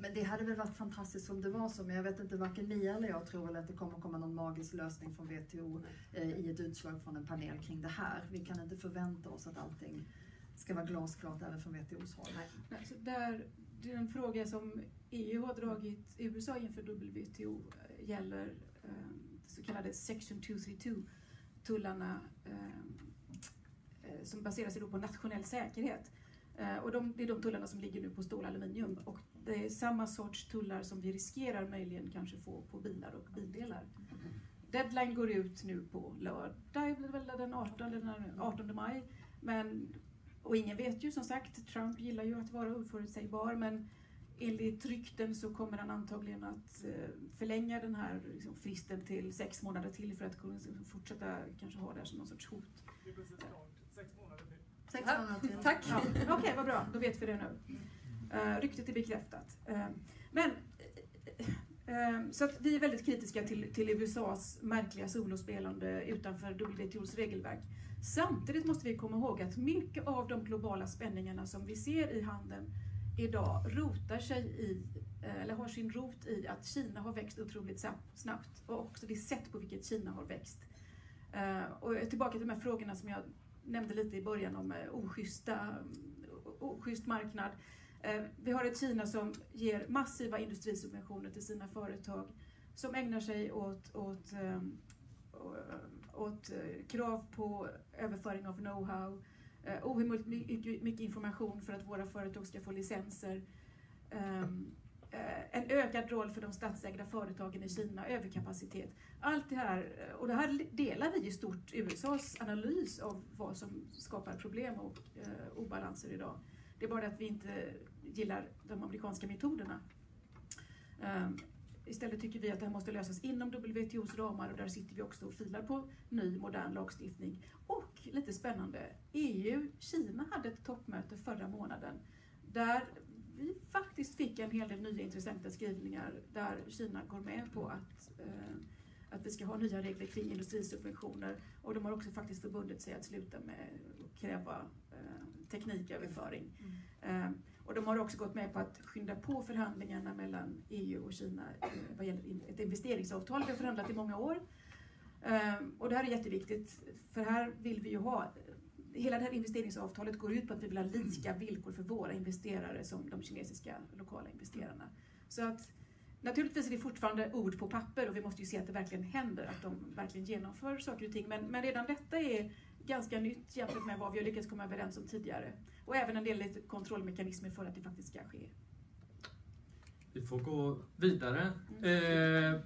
Men det hade väl varit fantastiskt om det var så, men jag vet inte, varken Mia eller jag tror väl att det kommer komma någon magisk lösning från WTO eh, i ett utslag från en panel kring det här. Vi kan inte förvänta oss att allting ska vara glasklart även från WTOs håll. Nej, där, det är en fråga som EU har dragit USA inför WTO eh, gäller eh, så kallade Section 232 tullarna eh, eh som baserar sig på nationell säkerhet. Eh, och de, det är de tullarna som ligger nu på stål och aluminium. Och det är samma sorts tullar som vi riskerar möjligen kanske få på bilar och bildelar. Deadline går ut nu på lördag, blir det väl den 18, eller den 18 maj. Men, och ingen vet ju som sagt, Trump gillar ju att vara oförutsägbar men enligt rykten så kommer han antagligen att eh, förlänga den här liksom, fristen till sex månader till för att kunna fortsätta kanske ha det här som någon sorts hot. Det är precis klart. Sex månader till. Sex månader till. Tack! Ja, Okej, vad bra. Då vet vi det nu. Uh, ryktet är bekräftat. Eh, men, eh, så att vi är väldigt kritiska till, till USAs märkliga solospelande utanför WTOs regelverk. Samtidigt måste vi komma ihåg att mycket av de globala spänningarna som vi ser i handeln idag rotar sig i, eller har sin rot i att Kina har växt otroligt snabbt och också det sätt på vilket Kina har växt. Och tillbaka till de här frågorna som jag nämnde lite i början om oschyssta, mm, oschysst marknad. Eh, vi har ett Kina som ger massiva industrisubventioner till sina företag som ägnar sig åt, åt, ehm, åt eh, krav på överföring av know-how, eh, ohemult mycket, information för att våra företag ska få licenser. Ehm, en ökad roll för de statsägda företagen i Kina, överkapacitet. Allt det här, och det här delar vi i stort USAs analys av vad som skapar problem och obalanser idag. Det är bara det att vi inte gillar de amerikanska metoderna. Ehm, istället tycker vi att det här måste lösas inom WTOs ramar och där sitter vi också och filar på ny modern lagstiftning. Och lite spännande, EU-Kina hade ett toppmöte förra månaden där vi faktiskt fick en hel del nya intressanta skrivningar där Kina går med på att, eh, att vi ska ha nya regler kring industrisubventioner och de har också faktiskt förbundit sig att sluta med att kräva tekniköverföring. Eh, och de har också gått med på att skynda på förhandlingarna mellan EU och Kina eh, vad gäller ett investeringsavtal. Vi har förhandlat i många år. Eh, Och det här är jätteviktigt, för här vill vi ju ha Hela det här investeringsavtalet går ut på att vi vill ha lika villkor för våra investerare som de kinesiska lokala investerarna. Så att naturligtvis är det fortfarande ord på papper och vi måste ju se att det verkligen händer, att de verkligen genomför saker och ting. Men, men redan detta är ganska nytt jämfört med vad vi har lyckats komma överens om tidigare. Och även en del kontrollmekanismer för att det faktiskt ska ske. Vi får gå vidare. Eh,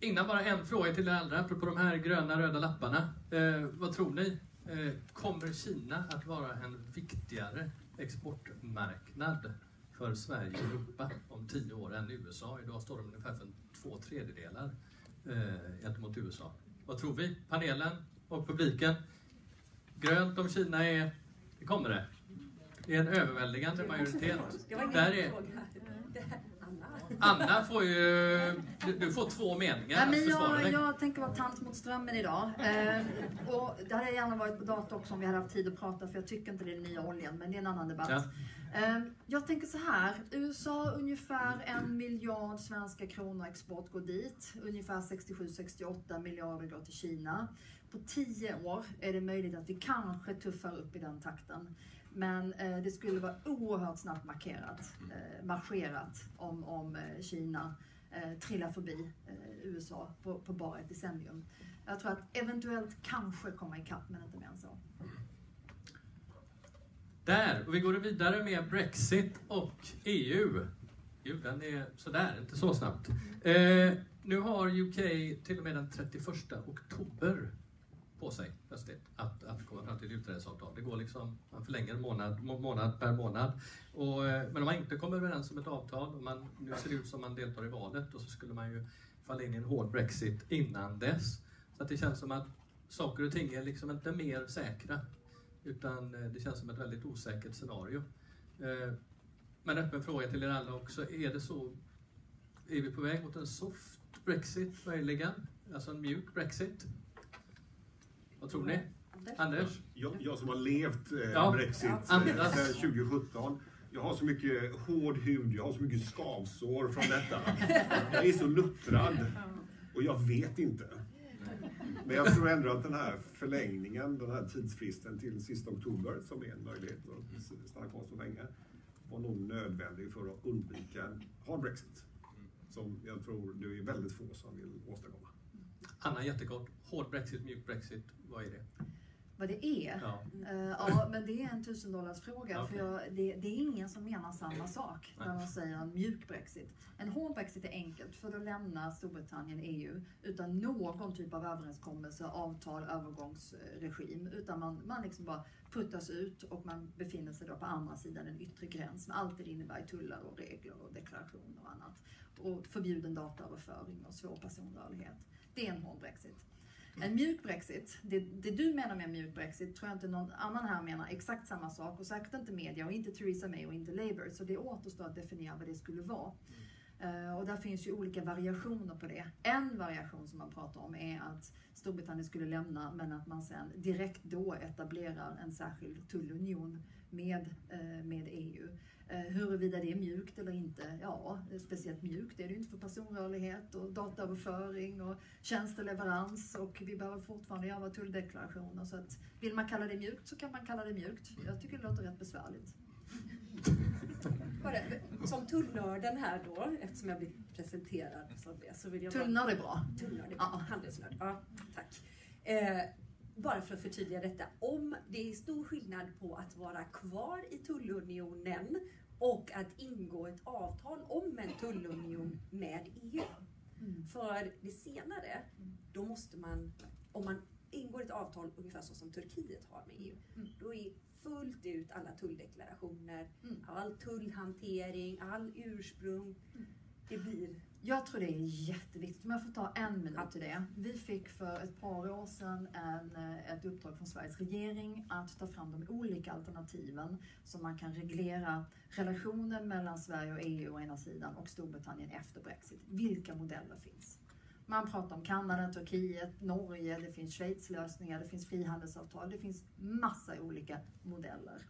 innan bara en fråga till er andra, apropå de här gröna röda lapparna. Eh, vad tror ni? Eh, kommer Kina att vara en viktigare exportmarknad för Sverige och Europa om tio år än USA. Idag står de ungefär för två tredjedelar eh, gentemot USA. Vad tror vi, panelen och publiken? Grönt om Kina är... Det kommer det. Det är en överväldigande majoritet. Där är, Anna. Anna får ju... Du, du får två meningar Nej, men jag, jag tänker vara tant mot strömmen idag. Eh, och det hade gärna varit på dator också om vi hade haft tid att prata för jag tycker inte det är den nya oljan men det är en annan debatt. Ja. Eh, jag tänker så här. USA ungefär en miljard svenska kronor export går dit. Ungefär 67-68 miljarder går till Kina. På tio år är det möjligt att vi kanske tuffar upp i den takten. Men eh, det skulle vara oerhört snabbt markerat, eh, marscherat om, om eh, Kina eh, trillar förbi eh, USA på, på bara ett decennium. Jag tror att eventuellt kanske komma ikapp men inte mer än så. Där, och vi går vidare med Brexit och EU. Jo, den är sådär, inte så snabbt. Eh, nu har UK till och med den 31 oktober på sig plötsligt att, att komma fram till ett utträdesavtal. Det går liksom, man förlänger månad, månad per månad. Och, eh, men om man inte kommer överens om ett avtal, och man, nu ser det ut som man deltar i valet och så skulle man ju falla in i en hård Brexit innan dess. Så att det känns som att saker och ting är liksom inte mer säkra utan eh, det känns som ett väldigt osäkert scenario. Eh, men öppen fråga till er alla också, är det så, är vi på väg mot en soft Brexit möjligen? Alltså en mjuk Brexit? Vad tror ni? Anders? Jag, jag som har levt eh, Ja. Brexit Ja. eh, sedan 2017. Jag har så mycket hård hud, jag har så mycket skavsår från detta. Jag är så luttrad. Och jag vet inte. Men jag tror ändå att den här förlängningen, den här tidsfristen till sista oktober, som är en möjlighet att stanna kvar så länge, var nog nödvändig för att undvika en hard Brexit. Som jag tror det är väldigt få som vill åstadkomma. Anna, jättekort. Hård Brexit, mjuk Brexit, vad är det? Vad det är? Ja. Eh, ja, men det är en tusendollarsfråga. Okej. För jag, det, det är ingen som menar samma sak när man säger en mjuk Brexit. En hård Brexit är enkelt, för då lämnar Storbritannien EU utan någon typ av överenskommelse, avtal, övergångsregim. Utan man, man liksom bara puttas ut och man befinner sig då på andra sidan en yttre gräns med allt det innebär i tullar och regler och deklarationer och annat. Och förbjuden dataöverföring och svår personrörlighet. Det är en hård Brexit. En mjuk Brexit, det, det du menar med en mjuk Brexit tror jag inte någon annan här menar exakt samma sak och säkert inte media och inte Theresa May och inte Labour. Så det återstår att definiera vad det skulle vara. Uh, och där finns ju olika variationer på det. En variation som man pratar om är att Storbritannien skulle lämna men att man sen direkt då etablerar en särskild tullunion med, uh, med EU. Eh, huruvida det är mjukt eller inte, ja, speciellt mjukt är det ju inte för personrörlighet och dataöverföring och tjänsteleverans och vi behöver fortfarande göra tulldeklarationer. Så att vill man kalla det mjukt så kan man kalla det mjukt. Jag tycker det låter rätt besvärligt. Som tullnörden här då, eftersom jag blivit presenterad som det, så vill jag bara- Tullnörd är bra. Tullnörd är bra. Handelsnörd. Ja, tack. Bara för att förtydliga detta. Om det är stor skillnad på att vara kvar i tullunionen och att ingå ett avtal om en tullunion med EU. För det senare, då måste man, om man ingår ett avtal ungefär så som Turkiet har med EU, då är fullt ut alla tulldeklarationer, all tullhantering, all ursprung. Det blir Jag tror det är jätteviktigt. Om jag får ta en minut till det. Vi fick för ett par år sedan en, eh, ett uppdrag från Sveriges regering att ta fram de olika alternativen som man kan reglera relationen mellan Sverige och EU å ena sidan och Storbritannien efter Brexit. Vilka modeller finns? Man pratar om Kanada, Turkiet, Norge, det finns Schweiz-lösningar, det finns frihandelsavtal, det finns massa olika modeller.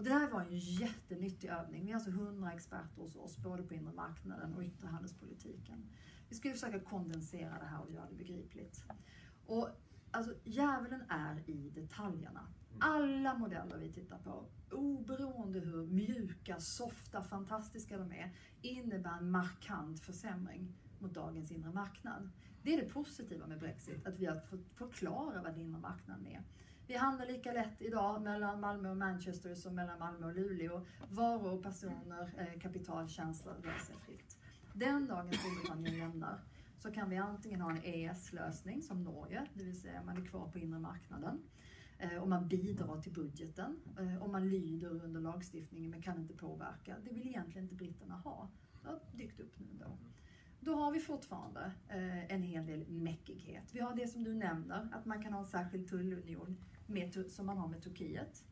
Och det här var en jättenyttig övning. Vi har alltså 100 experter hos oss, både på inre marknaden och yttre handelspolitiken. Vi skulle försöka kondensera det här och göra det begripligt. Och alltså, djävulen är i detaljerna. Alla modeller vi tittar på, oberoende hur mjuka, softa, fantastiska de är, innebär en markant försämring mot dagens inre marknad. Det är det positiva med Brexit, att vi har fått förklara vad den inre marknaden är. Vi handlar lika lätt idag mellan Malmö och Manchester som mellan Malmö och Luleå. Varor, personer, eh, kapital, tjänster rör sig fritt. Den dagen Storbritannien lämnar så kan vi antingen ha en EES-lösning som Norge, det vill säga man är kvar på inre marknaden. Eh, och man bidrar till budgeten eh, och man lyder under lagstiftningen men kan inte påverka. Det vill egentligen inte britterna ha. Det har dykt upp nu då. Då har vi fortfarande en hel del mäckighet. Vi har det som du nämner, att man kan ha en särskild tullunion med, som man har med Turkiet.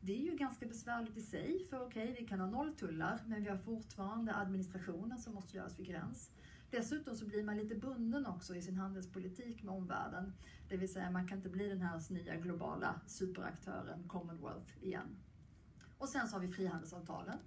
Det är ju ganska besvärligt i sig, för okej, vi kan ha nolltullar, men vi har fortfarande administrationen som måste göras vid gräns. Dessutom så blir man lite bunden också i sin handelspolitik med omvärlden. Det vill säga, man kan inte bli den här nya globala superaktören Commonwealth igen. Och sen så har vi frihandelsavtalen.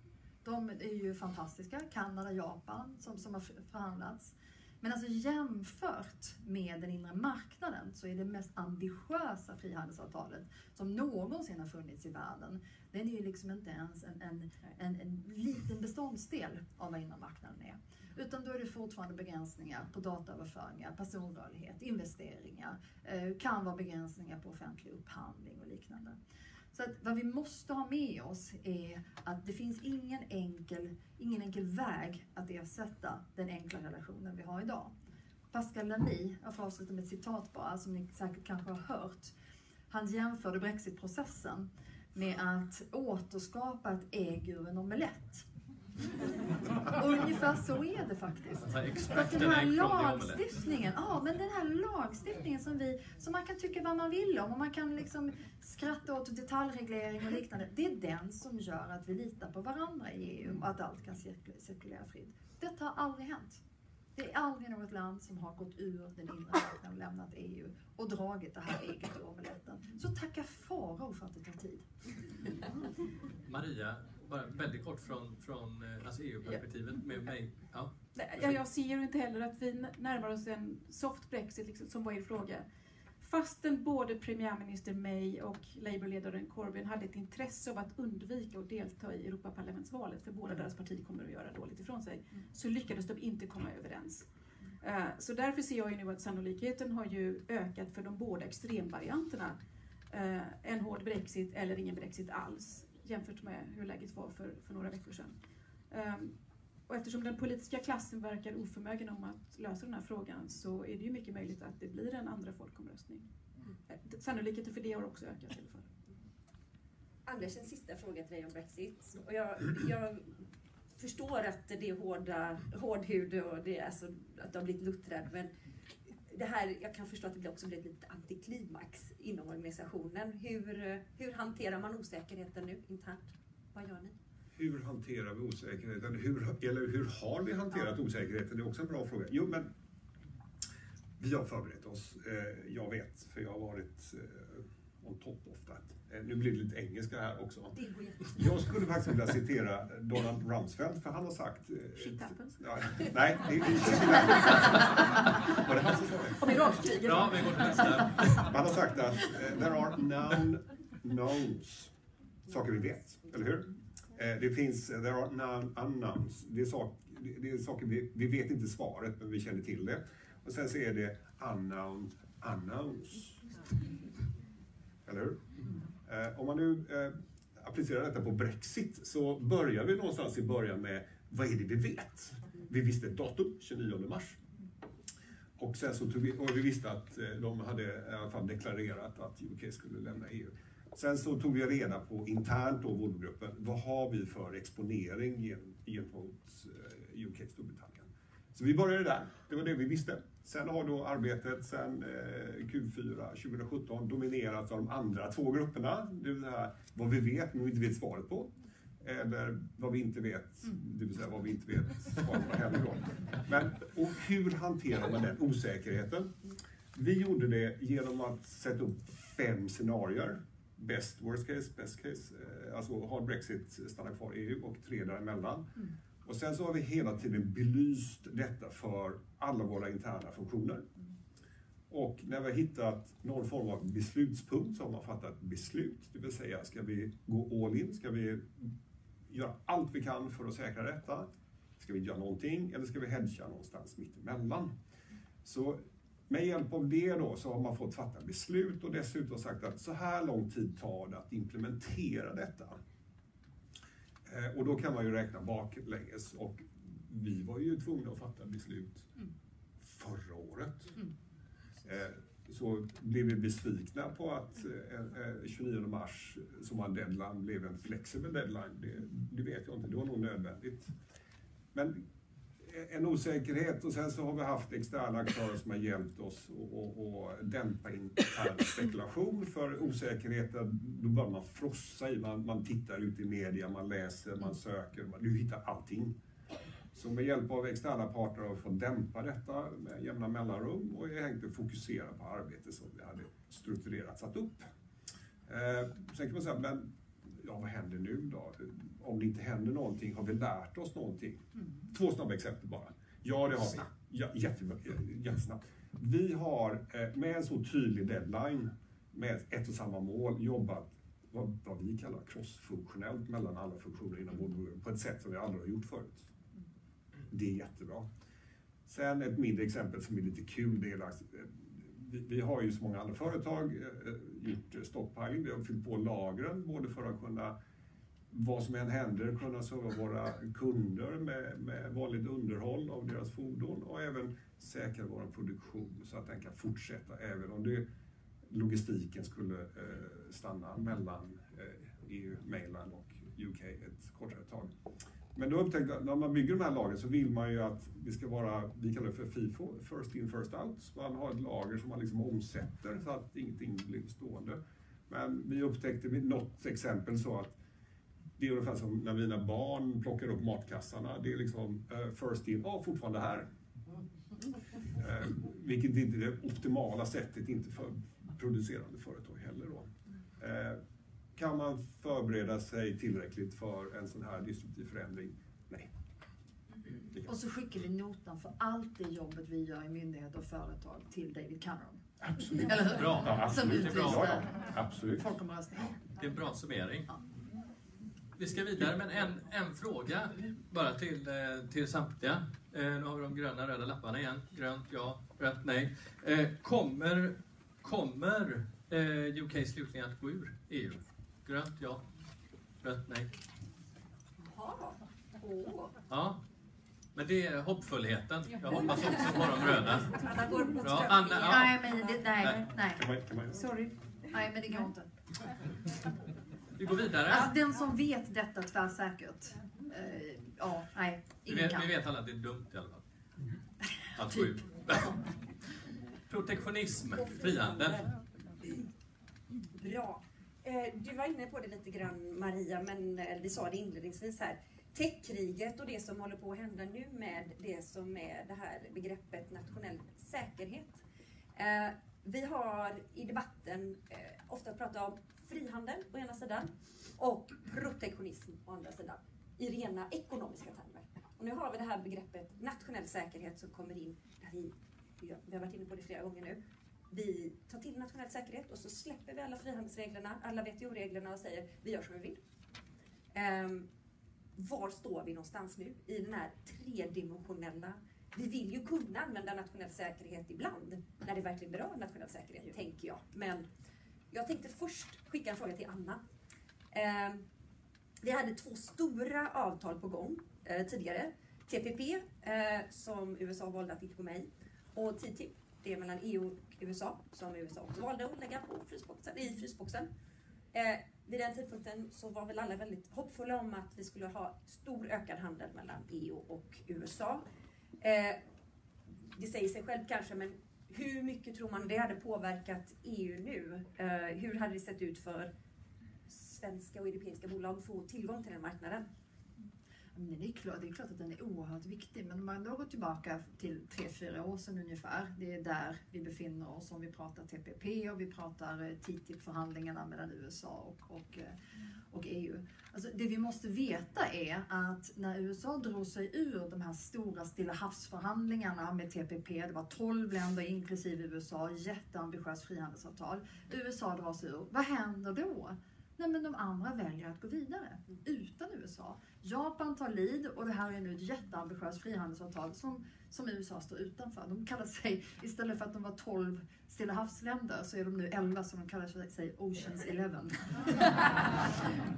De är ju fantastiska. Kanada, Japan som, som har förhandlats. Men alltså jämfört med den inre marknaden så är det mest ambitiösa frihandelsavtalet som någonsin har funnits i världen. Den är ju liksom inte ens en, en, en, en liten beståndsdel av vad inre marknaden är. Utan då är det fortfarande begränsningar på dataöverföringar, personrörlighet, investeringar, eh, kan vara begränsningar på offentlig upphandling och liknande. Så att vad vi måste ha med oss är att det finns ingen enkel, ingen enkel väg att ersätta den enkla relationen vi har idag. Pascal Lamy, jag får avsluta med ett citat bara, som ni säkert kanske har hört. Han jämförde brexitprocessen med att återskapa ett ägg ur en omelett. Ungefär så är det faktiskt. Att den här lagstiftningen, ja men den här lagstiftningen som vi, som man kan tycka vad man vill om och man kan liksom skratta åt detaljreglering och liknande. Det är den som gör att vi litar på varandra i EU och att allt kan cirkul- cirkulera fritt. Detta har aldrig hänt. Det är aldrig något land som har gått ur den inre marknaden och lämnat EU och dragit det här ägget ur omeletten. Så tacka farao för att det tar tid. Maria, bara väldigt kort från, från eh, alltså EU-perspektivet med mig. Ja. Nej, Jag, ser ju inte heller att vi närmar oss en soft Brexit, liksom, som var er fråga. Fastän både premiärminister May och Labourledaren Corbyn hade ett intresse av att undvika att delta i Europaparlamentsvalet, för båda deras partier kommer att göra dåligt ifrån sig, så lyckades de inte komma överens. Eh, Så därför ser jag ju nu att sannolikheten har ju ökat för de båda extremvarianterna. Eh, En hård Brexit eller ingen Brexit alls, jämfört med hur läget var för, för några veckor sedan. Ehm, Och eftersom den politiska klassen verkar oförmögen om att lösa den här frågan så är det ju mycket möjligt att det blir en andra folkomröstning. Eh, Sannolikheten för det har också ökat i alla fall. Anders, en sista fråga till dig om Brexit. Och jag, jag förstår att det är hårda, hård hud och det alltså, att du har blivit luttrad. Men det här, jag kan förstå att det också blir ett litet antiklimax inom organisationen. Hur, hur hanterar man osäkerheten nu internt? Vad gör ni? Hur hanterar vi osäkerheten? Hur, eller hur har vi hanterat osäkerheten? Det är också en bra fråga. Jo, men vi har förberett oss. Eh, Jag vet, för jag har varit eh, on top of that. Eh, Nu blir det lite engelska här också. Jag skulle faktiskt vilja citera Donald Rumsfeld, för han har sagt... eh, Shit happens. Ja, nej, det är Var det han som sa det? Om Irakkriget. Bra, vi går till nästa. Man har sagt att eh, there are known knowns. Saker vi vet, eller hur? Det finns, there are known unknowns. Det är, sak, det- är saker vi, vi vet inte svaret, men vi känner till det. Och sen så är det unknown unknowns. Eller hur? Eh, Eh, om man nu eh, applicerar detta på Brexit så börjar vi någonstans i början med vad är det vi vet? Vi visste ett datum, 29 mars. Och sen så tog vi, och vi visste att eh, de hade i alla fall deklarerat att UK skulle lämna EU. Sen så tog vi reda på internt då, vårdgruppen, vad har vi för exponering gentemot UK UK, Storbritannien? Så vi började där, det var det vi visste. Sen har då arbetet sen eh, Q4 2017 dominerats av de andra två grupperna, det vill säga vad vi vet men vi inte vet svaret på. Eller vad vi inte vet, det vill säga vad vi inte vet svaret på heller då. Men, och hur hanterar man den osäkerheten? Vi gjorde det genom att sätta upp fem scenarier. Best, worst case, best case. Eh, Alltså har Brexit stannat kvar i EU och tre däremellan. Och sen så har vi hela tiden belyst detta för alla våra interna funktioner. Och när vi har hittat någon form av beslutspunkt så har man fattat beslut. Det vill säga, ska vi gå all in? Ska vi göra allt vi kan för att säkra detta? Ska vi göra någonting eller ska vi hedga någonstans mittemellan? Så med hjälp av det då så har man fått fatta beslut och dessutom sagt att så här lång tid tar det att implementera detta. Eh, Och då kan man ju räkna baklänges och vi var ju tvungna att fatta beslut förra året. Eh, så blev vi besvikna på att eh, eh, 29 mars som var en deadline blev en flexibel deadline. Det, det vet jag inte, det var nog nödvändigt. Men en osäkerhet och sen så har vi haft externa aktörer som har hjälpt oss att dämpa intern spekulation. För osäkerheten, då börjar man frossa i, man, man tittar ut i media, man läser, man söker, man, du hittar allting. Så med hjälp av externa partner har vi fått dämpa detta med jämna mellanrum och helt fokusera på arbetet som vi hade strukturerat satt upp. Eh, sen kan man säga, men ja, vad händer nu då? Om det inte händer någonting, har vi lärt oss någonting? Mm. Två snabba exempel bara. Ja, det har vi. Ja, jättesnabbt. Vi har eh, med en så tydlig deadline, med ett och samma mål, jobbat vad, vad vi kallar crossfunktionellt mellan alla funktioner inom vårdbolaget på ett sätt som vi aldrig har gjort förut. Det är jättebra. Sen ett mindre exempel som är lite kul. Det är eh, vi, har ju som många andra företag eh, gjort stockpiling. Vi har fyllt på lagren både för att kunna vad som än händer kunna serva våra kunder med, med vanligt underhåll av deras fordon och även säkra vår produktion så att den kan fortsätta även om det, logistiken skulle eh, stanna mellan eh, EU, Mainland och UK ett kortare tag. Men då upptäckte jag att när man bygger de här lagren så vill man ju att det ska vara, vi kallar det för FIFO, first in first out. Så man har ett lager som man liksom omsätter så att ingenting blir stående. Men vi upptäckte vid något exempel så att det är ungefär som när mina barn plockar upp matkassarna. Det är liksom uh, first in, ja oh, fortfarande här. Uh, vilket inte är det optimala sättet, inte för producerande företag heller. Då. Uh, kan man förbereda sig tillräckligt för en sån här disruptiv förändring? Nej. Och så skickar vi notan för allt det jobbet vi gör i myndigheter och företag till David Cameron. Absolut. Eller hur? Bra. Ja, absolut. Som utlyste Ja, ja. Absolut. folkomröstningen. Det är en bra summering. Ja. Vi ska vidare, men en, en fråga bara till, eh, till samtliga. Eh, nu har vi de gröna röda lapparna igen. Grönt ja, rött nej. Eh, kommer kommer UK slutligen att gå ur EU? Grönt ja, rött nej. Ja, men det är hoppfullheten. Jag hoppas också på de röda. Alla går mot Bra. Anna, ja. Nej, men det, nej, nej. Sorry. Nej, men det går inte. Vi går vidare. Alltså, den som vet detta tvärsäkert. Eh, ja, nej. Vi vet, vi vet alla att det är dumt i alla fall. Att gå ur. Protektionism, frihandel. Bra. Eh, Du var inne på det lite grann Maria, men vi sa det inledningsvis här. Techkriget och det som håller på att hända nu med det som är det här begreppet nationell säkerhet. Eh, Vi har i debatten ofta pratat om frihandel å ena sidan och protektionism å andra sidan i rena ekonomiska termer. Och nu har vi det här begreppet nationell säkerhet som kommer in där vi, vi har varit inne på det flera gånger nu, vi tar till nationell säkerhet och så släpper vi alla frihandelsreglerna, alla WTO-reglerna och säger vi gör som vi vill. Ehm, var står vi någonstans nu i den här tredimensionella vi vill ju kunna använda nationell säkerhet ibland när det verkligen berör nationell säkerhet, tänker jag. Men jag tänkte först skicka en fråga till Anna. Eh, vi hade två stora avtal på gång eh, tidigare. TPP, eh, som USA valde att inte gå med i, och TTIP, det är mellan EU och USA, som USA också valde att lägga på frysboxen, i frysboxen. Eh, vid den tidpunkten så var väl alla väldigt hoppfulla om att vi skulle ha stor ökad handel mellan EU och USA. Eh, det säger sig själv kanske, men hur mycket tror man det hade påverkat EU nu? Eh, hur hade det sett ut för svenska och europeiska bolag att få tillgång till den marknaden? Men det, är klart, det är klart att den är oerhört viktig, men om man då går tillbaka till tre fyra år sedan ungefär, det är där vi befinner oss om vi pratar TPP och vi pratar eh, TTIP-förhandlingarna mellan USA och, och, eh, och EU. Alltså det vi måste veta är att när USA drog sig ur de här stora Stilla havsförhandlingarna med TPP, det var 12 länder inklusive USA, jätteambitiöst frihandelsavtal. USA drar sig ur. Vad händer då? Nej, men de andra väljer att gå vidare utan USA. Japan tar lead och det här är nu ett jätteambitiöst frihandelsavtal som, som USA står utanför. De kallar sig, istället för att de var 12 Stilla havsländer så är de nu 11 som de kallar sig Oceans 11.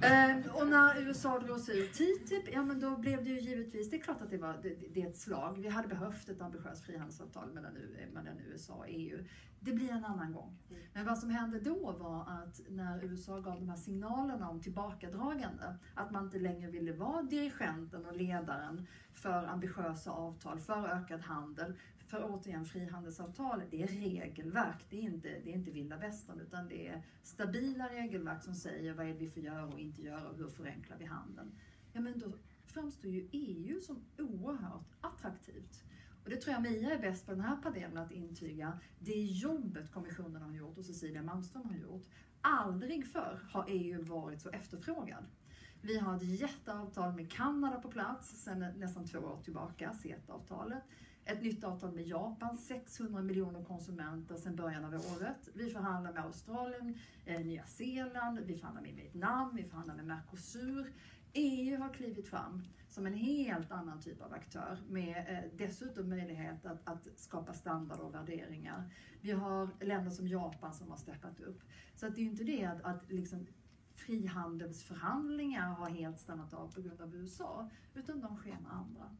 eh, och när USA drog sig ur TTIP, ja men då blev det ju givetvis, det är klart att det var det, det är ett slag. Vi hade behövt ett ambitiöst frihandelsavtal mellan, mellan USA och EU. Det blir en annan gång. Men vad som hände då var att när USA gav de här signalerna om tillbakadragande, att man inte längre ville vara dirigenten och ledaren för ambitiösa avtal, för ökad handel, för återigen frihandelsavtal, det är regelverk, det är inte, det är inte vilda västern utan det är stabila regelverk som säger vad är det vi får göra och inte göra och hur förenklar vi handeln. Ja men då framstår ju EU som oerhört attraktivt. Och det tror jag Mia är bäst på den här panelen att intyga. Det jobbet kommissionen har gjort och Cecilia Malmström har gjort. Aldrig förr har EU varit så efterfrågad. Vi har ett jätteavtal med Kanada på plats sedan nästan två år tillbaka, CETA-avtalet. Ett nytt avtal med Japan, 600 miljoner konsumenter sedan början av året. Vi förhandlar med Australien, eh, Nya Zeeland, vi förhandlar med Vietnam, vi förhandlar med Mercosur. EU har klivit fram som en helt annan typ av aktör med eh, dessutom möjlighet att, att skapa standarder och värderingar. Vi har länder som Japan som har steppat upp. Så att det är ju inte det att, att liksom frihandelsförhandlingar har helt stannat av på grund av USA, utan de sker med andra.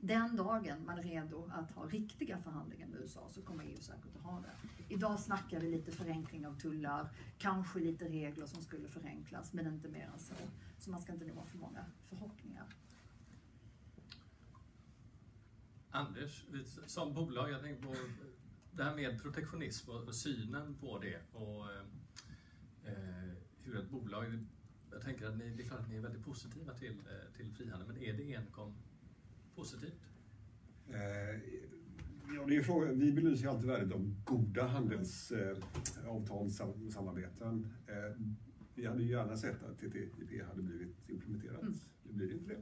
Den dagen man är redo att ha riktiga förhandlingar med USA så kommer EU säkert att ha det. Idag snackar vi lite förenkling av tullar, kanske lite regler som skulle förenklas, men inte mer än så. Så man ska inte nå ha för många förhoppningar. Anders, som bolag, jag tänker på det här med protektionism och synen på det och eh, eh, hur ett bolag, jag tänker att ni, det är klart att ni är väldigt positiva till, eh, till frihandel, men är det enkom positivt? Eh, ja, det är frågan. Vi belyser ju alltid värdet av goda handelsavtalssamarbeten. Eh, eh, vi hade ju gärna sett att TTIP hade blivit implementerat. Mm. Det blir inte det.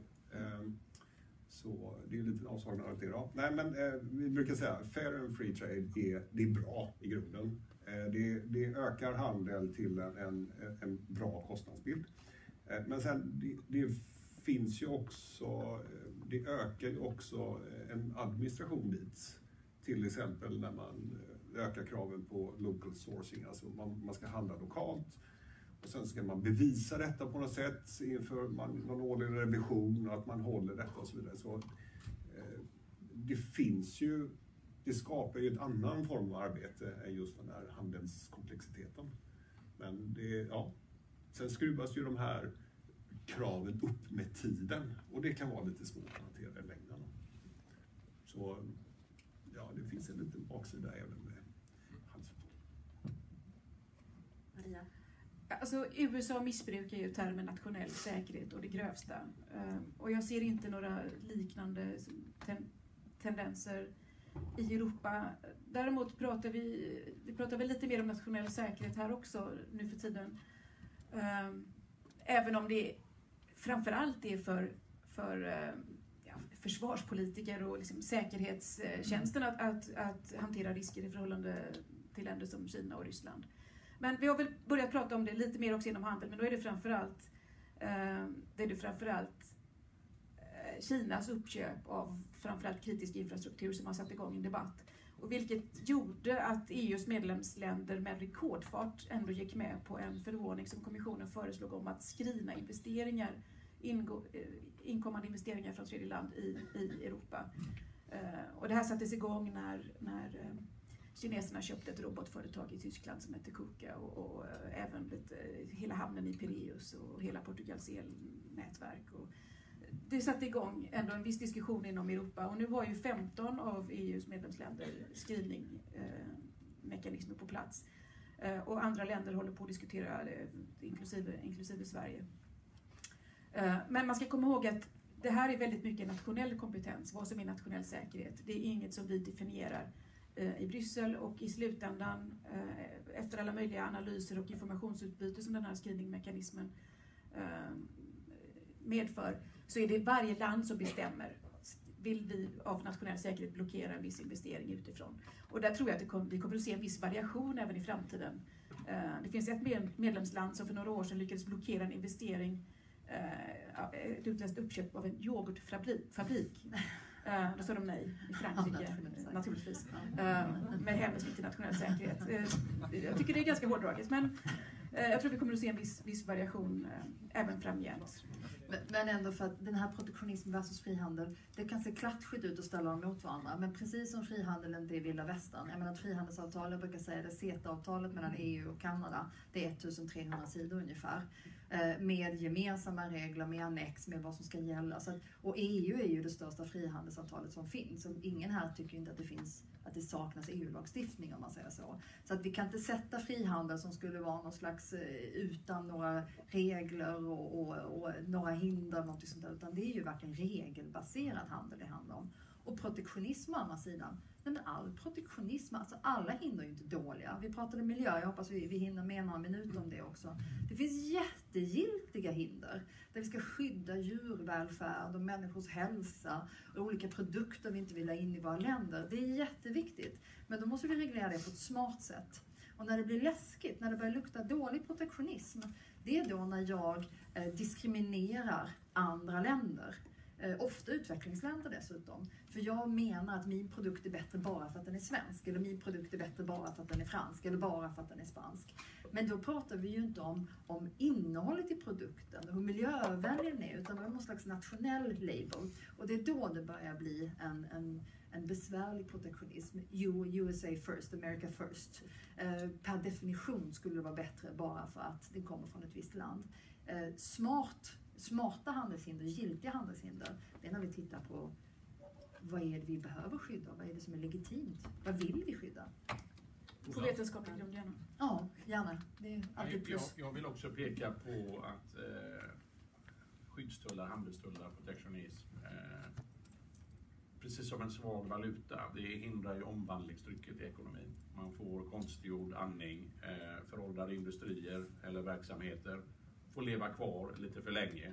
Så det är lite avsaknad av det då. Nej, men eh, vi brukar säga fair and free trade är, det är bra i grunden. Eh, det, det, ökar handel till en, en, en bra kostnadsbild. Eh, men sen, det, det, finns ju också, det ökar ju också eh, en administration dit. Till exempel när man eh, ökar kraven på local sourcing, alltså man, man ska handla lokalt. Och sen ska man bevisa detta på något sätt inför man, någon årlig revision, att man håller detta och så vidare. Så, eh, det finns ju, det skapar ju ett annan form av arbete än just den här handelskomplexiteten. Men det, ja, sen skruvas ju de här kraven upp med tiden och det kan vara lite svårt att hantera i längden. Så ja, det finns en liten baksida även med handelsavtal. Maria? Alltså, USA missbrukar ju termen nationell säkerhet och det grövsta. Ehm, och jag ser inte några liknande ten tendenser i Europa. Däremot pratar vi, vi pratar väl lite mer om nationell säkerhet här också nu för tiden. Ehm, även om det framförallt är för, för ehm, ja, försvarspolitiker och liksom säkerhetstjänsten att, att, att hantera risker i förhållande till länder som Kina och Ryssland. Men vi har väl börjat prata om det lite mer också inom handel, men då är det framförallt, eh, det är det framförallt eh, Kinas uppköp av framförallt kritisk infrastruktur som har satt igång en debatt. Och vilket gjorde att EUs medlemsländer med rekordfart ändå gick med på en förordning som kommissionen föreslog om att skrina investeringar, ingå, eh, inkommande investeringar från tredje land i, i Europa. Eh, och det här sattes igång när, när eh, kineserna köpte ett robotföretag i Tyskland som hette Kuka och, och även lite, hela hamnen i Pireus och hela Portugals elnätverk. Och det satte igång ändå en viss diskussion inom Europa och nu var ju 15 av EUs medlemsländer screeningmekanismer eh, på plats. Eh, och andra länder håller på att diskutera det, inklusive, inklusive Sverige. Eh, men man ska komma ihåg att det här är väldigt mycket nationell kompetens, vad som är nationell säkerhet. Det är inget som vi definierar Eh, i Bryssel och i slutändan eh, efter alla möjliga analyser och informationsutbyte som den här screeningmekanismen eh, medför så är det varje land som bestämmer vill vi av nationell säkerhet blockera en viss investering utifrån. Och där tror jag att kom, vi kommer att se en viss variation även i framtiden. Det finns ett medlemsland som för några år sedan lyckades blockera en investering eh, ett utländskt uppköp av en yoghurtfabrik. Eh, då sa de nej i Frankrike, Ja, naturligtvis. Eh, med hänvisning till nationell säkerhet. Eh, jag tycker det är ganska hårdraget, men eh, Eh, jag tror vi kommer att se en viss, viss variation eh, även framgent. Men- Men ändå för att den här protektionism versus frihandel, det kan se klatschigt ut att ställa dem mot varandra. Men precis som frihandel inte är vilda västern. Jag menar att frihandelsavtal, jag brukar säga det, CETA-avtalet mellan EU och Kanada, det är 1300 sidor ungefär. Eh, med gemensamma regler, med annex, med vad som ska gälla. Så att, och EU är ju det största frihandelsavtalet som finns. Och ingen här tycker inte att det finns att det saknas EU-lagstiftning om man säger så. Så att vi kan inte sätta frihandel som skulle vara någon slags eh, utan några regler och, och, och några hinder, något sånt där, utan det är ju verkligen regelbaserad handel det handlar om. Och protektionism å andra sidan, nej men all protektionism, alltså alla hinder är ju inte dåliga. Vi pratade miljö, jag hoppas vi, vi hinner med några minuter om det också. Det finns jättegiltiga hinder där vi ska skydda djurvälfärd och människors hälsa och olika produkter vi inte vill ha in i våra länder. Det är jätteviktigt. Men då måste vi reglera det på ett smart sätt. Och när det blir läskigt, när det börjar lukta dålig protektionism, det är då när jag eh, diskriminerar andra länder. Eh, ofta utvecklingsländer dessutom. För jag menar att min produkt är bättre bara för att den är svensk. Eller min produkt är bättre bara för att den är fransk. Eller bara för att den är spansk. Men då pratar vi ju inte om, om innehållet i produkten och hur miljövänlig den är. Utan det är någon slags nationell label. Och det är då det börjar bli en, en, en besvärlig protektionism. USA first, America first. Eh, per definition skulle det vara bättre bara för att den kommer från ett visst land. Eh, smart, smarta handelshinder, giltiga handelshinder, det är när vi tittar på vad är det vi behöver skydda? Vad är det som är legitimt? Vad vill vi skydda? På vetenskaplig grund gärna. Ja, gärna. Det är alltid Jag, plus. jag vill också peka på att eh, skyddstullar, handelstullar, protektionism, eh, precis som en svag valuta, det hindrar ju omvandlingstrycket i ekonomin. Man får konstgjord andning, eh, föråldrade industrier eller verksamheter får leva kvar lite för länge.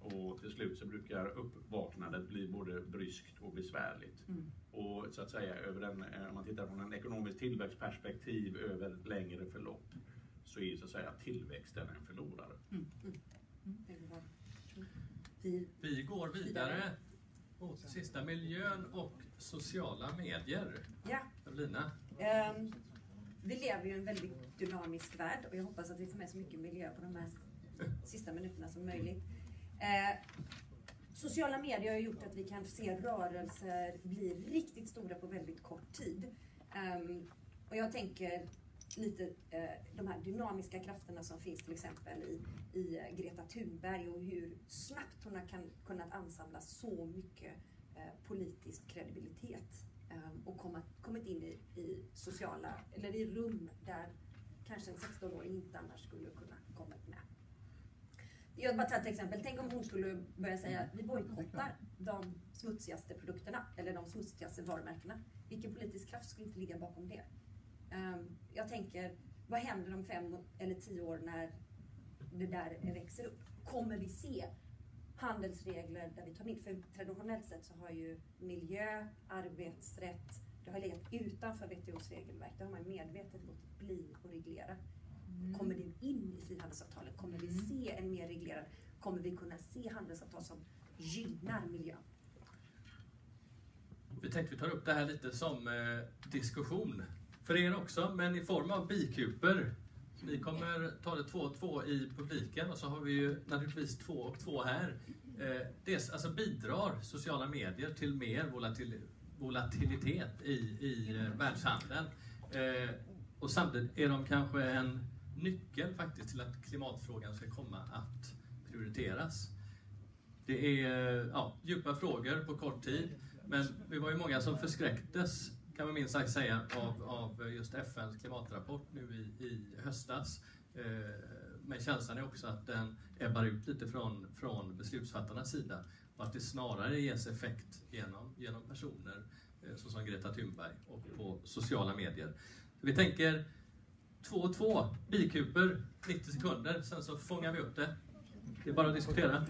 Och till slut så brukar uppvaknandet bli både bryskt och besvärligt. Mm. Och så att säga, över en, eh, om man tittar från en ekonomisk tillväxtperspektiv över längre förlopp så är så att säga tillväxten en förlorare. Mm. Vi, Vi går vidare mot sista miljön och sociala medier. ja, Evelina? Ehm, vi lever ju i en väldigt dynamisk värld och jag hoppas att vi får med så mycket miljö på de här sista minuterna som möjligt. Eh, sociala medier har gjort att vi kan se rörelser bli riktigt stora på väldigt kort tid. Ehm, och jag tänker lite eh, de här dynamiska krafterna som finns till exempel i, i eh, Greta Thunberg och hur snabbt hon har kan, kunnat ansamla så mycket eh, politisk kredibilitet eh, och komma, kommit in i, i sociala, eller i rum där kanske en 16-åring inte annars skulle kunna komma in. Jag bara tar ett exempel. Tänk om hon skulle börja säga att vi bojkottar de smutsigaste produkterna eller de smutsigaste varumärkena. Vilken politisk kraft skulle inte ligga bakom det? Ehm, jag tänker, vad händer om fem eller tio år när det där växer upp? Kommer vi se handelsregler där vi tar med? För traditionellt sett så har ju miljö, arbetsrätt, det har legat utanför WTOs regelverk. Det har man medvetet låtit bli att reglera. Kommer det in i frihandelsavtalet? Kommer vi se en mer reglerad? Kommer vi kunna se handelsavtal som gynnar miljön? Vi tänkte vi tar upp det här lite som eh, diskussion för er också, men i form av bikuper. Vi kommer ta det två och två i publiken och så har vi ju naturligtvis två och två här. Eh, dels, alltså bidrar sociala medier till mer volatil volatilitet i, i eh, världshandeln? Eh, och samtidigt är de kanske en nyckel faktiskt till att klimatfrågan ska komma att prioriteras. Det är ja, djupa frågor på kort tid, men vi var ju många som förskräcktes, kan man minst sagt säga, av, av just FNs klimatrapport nu i, i höstas. Eh, men känslan är också att den ebbar ut lite från, från beslutsfattarnas sida och att det snarare ges effekt genom, genom personer eh, såsom Greta Thunberg och på sociala medier. Vi tänker två och två bikuper, 90 sekunder, sen så fångar vi upp det. Det är bara att diskutera.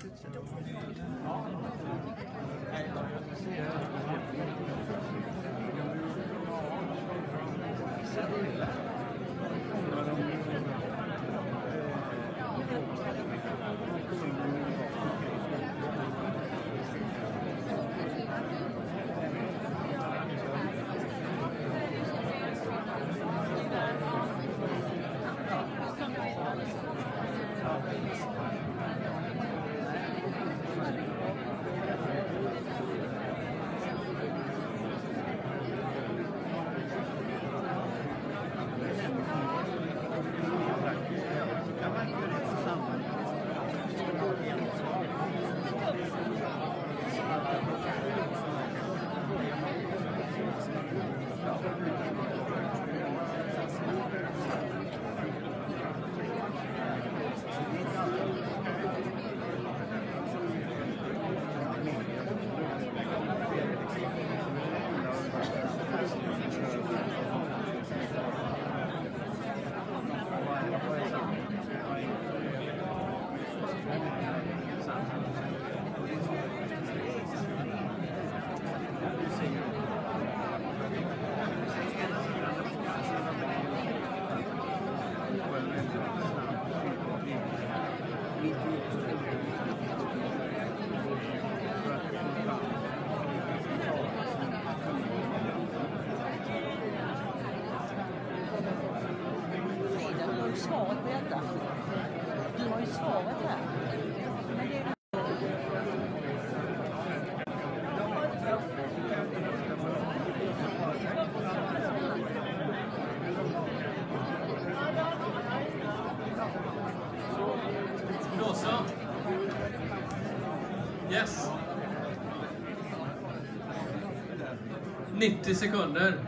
90 sekunder.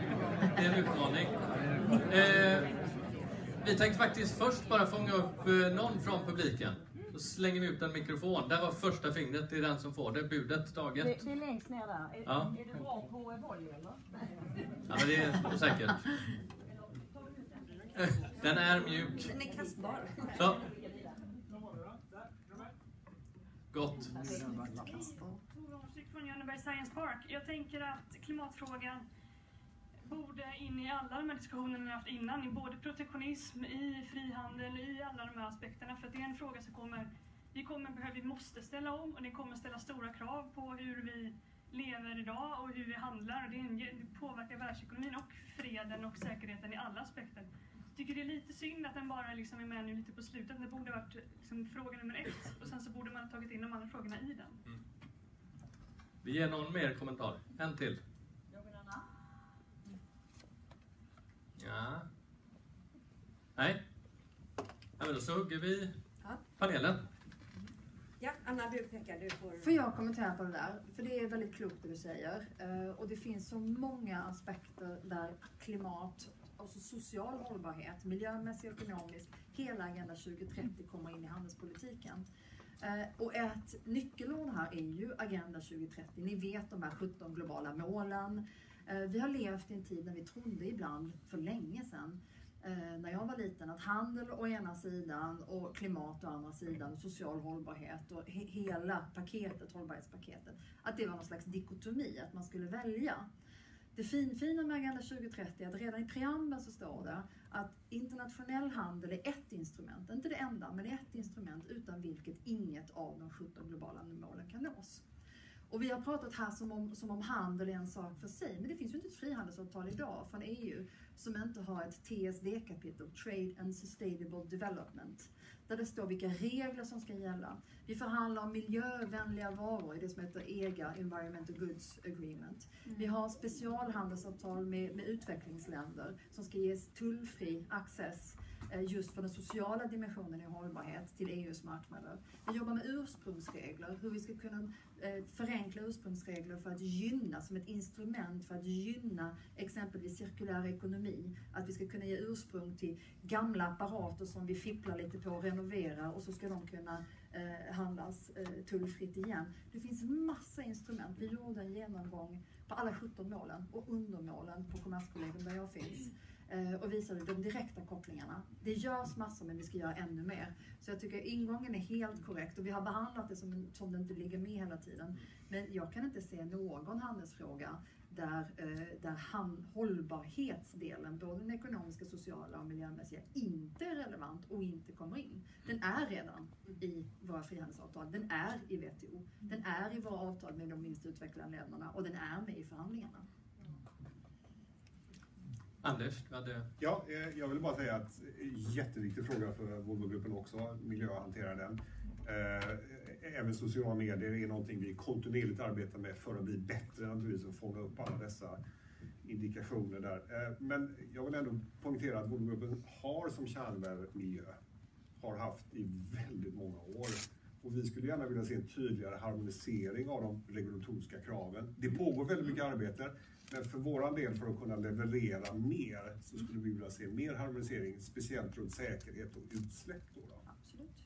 Det är en utmaning. Eh, vi tänkte faktiskt först bara fånga upp eh, någon från publiken. Då slänger vi ut en mikrofon. Där var första fingret, det är den som får det. Budet taget. Det, det är längst ner där. Är, Ja. är du bra på volley eller? Ja, men det är säkert. Den är mjuk. Den är kastbar. Så. Gott från Jönneberg Science Park. Jag tänker att klimatfrågan borde in i alla de här diskussionerna vi haft innan, i både protektionism, i frihandel, i alla de här aspekterna. För att det är en fråga som kommer, vi kommer behöva, vi måste ställa om och det kommer ställa stora krav på hur vi lever idag och hur vi handlar. Och det, en, det påverkar världsekonomin och freden och säkerheten i alla aspekter. Jag tycker det är lite synd att den bara liksom är med nu lite på slutet. Det borde varit liksom fråga nummer ett och sen så borde man ha tagit in de andra frågorna i den. Mm. Vi ger någon mer kommentar. En till. Ja. Nej. Ja, men då så hugger vi panelen. Ja, Anna, du pekar. Du får... Får jag kommentera på det där? För det är väldigt klokt det du säger. Eh, Och det finns så många aspekter där klimat, alltså social hållbarhet, miljömässig och ekonomisk, hela Agenda 2030 kommer in i handelspolitiken. Eh, och ett nyckelord här är ju Agenda 2030. Ni vet de här 17 globala målen. Eh, vi har levt i en tid när vi trodde ibland, för länge sedan, eh, när jag var liten, att handel å ena sidan och klimat å andra sidan, och social hållbarhet och he- hela paketet, hållbarhetspaketet, att det var någon slags dikotomi, att man skulle välja. Det finfina med Agenda 2030 är att redan i preambeln så står det att internationell handel är ett instrument, inte det enda, men det är ett instrument utan vilket inget av de 17 globala målen kan nås. Och vi har pratat här som om, som om handel är en sak för sig, men det finns ju inte ett frihandelsavtal idag från EU som inte har ett TSD-kapitel, Trade and Sustainable Development, där det står vilka regler som ska gälla. Vi förhandlar om miljövänliga varor i det som heter EGA, Environmental Goods Agreement. Vi har specialhandelsavtal med, med utvecklingsländer som ska ges tullfri access Eh, just för den sociala dimensionen i hållbarhet till EUs marknader. Vi jobbar med ursprungsregler, hur vi ska kunna eh, förenkla ursprungsregler för att gynna, som ett instrument för att gynna exempelvis cirkulär ekonomi. Att vi ska kunna ge ursprung till gamla apparater som vi fipplar lite på och renoverar och så ska de kunna eh, handlas tullfritt igen. Det finns massa instrument. Vi gjorde en genomgång på alla 17 målen och undermålen på Kommerskollegium där jag finns och visade de direkta kopplingarna. Det görs massor men vi ska göra ännu mer. Så jag tycker ingången är helt korrekt och vi har behandlat det som, som det inte ligger med hela tiden. Men jag kan inte se någon handelsfråga där, eh, där han, hållbarhetsdelen, både den ekonomiska, sociala och miljömässiga, inte är relevant och inte kommer in. Den är redan i våra frihandelsavtal, den är i WTO, den är i våra avtal med de minst utvecklade länderna och den är med i förhandlingarna. Anders, du hade... Ja, eh, jag vill bara säga att eh, jätteviktig fråga för Volvogruppen också, miljöhanterar den. Eh, även sociala medier är någonting vi kontinuerligt arbetar med för att bli bättre naturligtvis och fånga upp alla dessa indikationer där. Men jag vill ändå poängtera att Volvogruppen har som kärnvärde miljö, har haft i väldigt många år. Och vi skulle gärna vilja se en tydligare harmonisering av de regulatoriska kraven. Det pågår väldigt mycket arbete, men för våran del, för att kunna leverera mer, så skulle vi vilja se mer harmonisering, speciellt runt säkerhet och utsläpp. Då då. Absolut.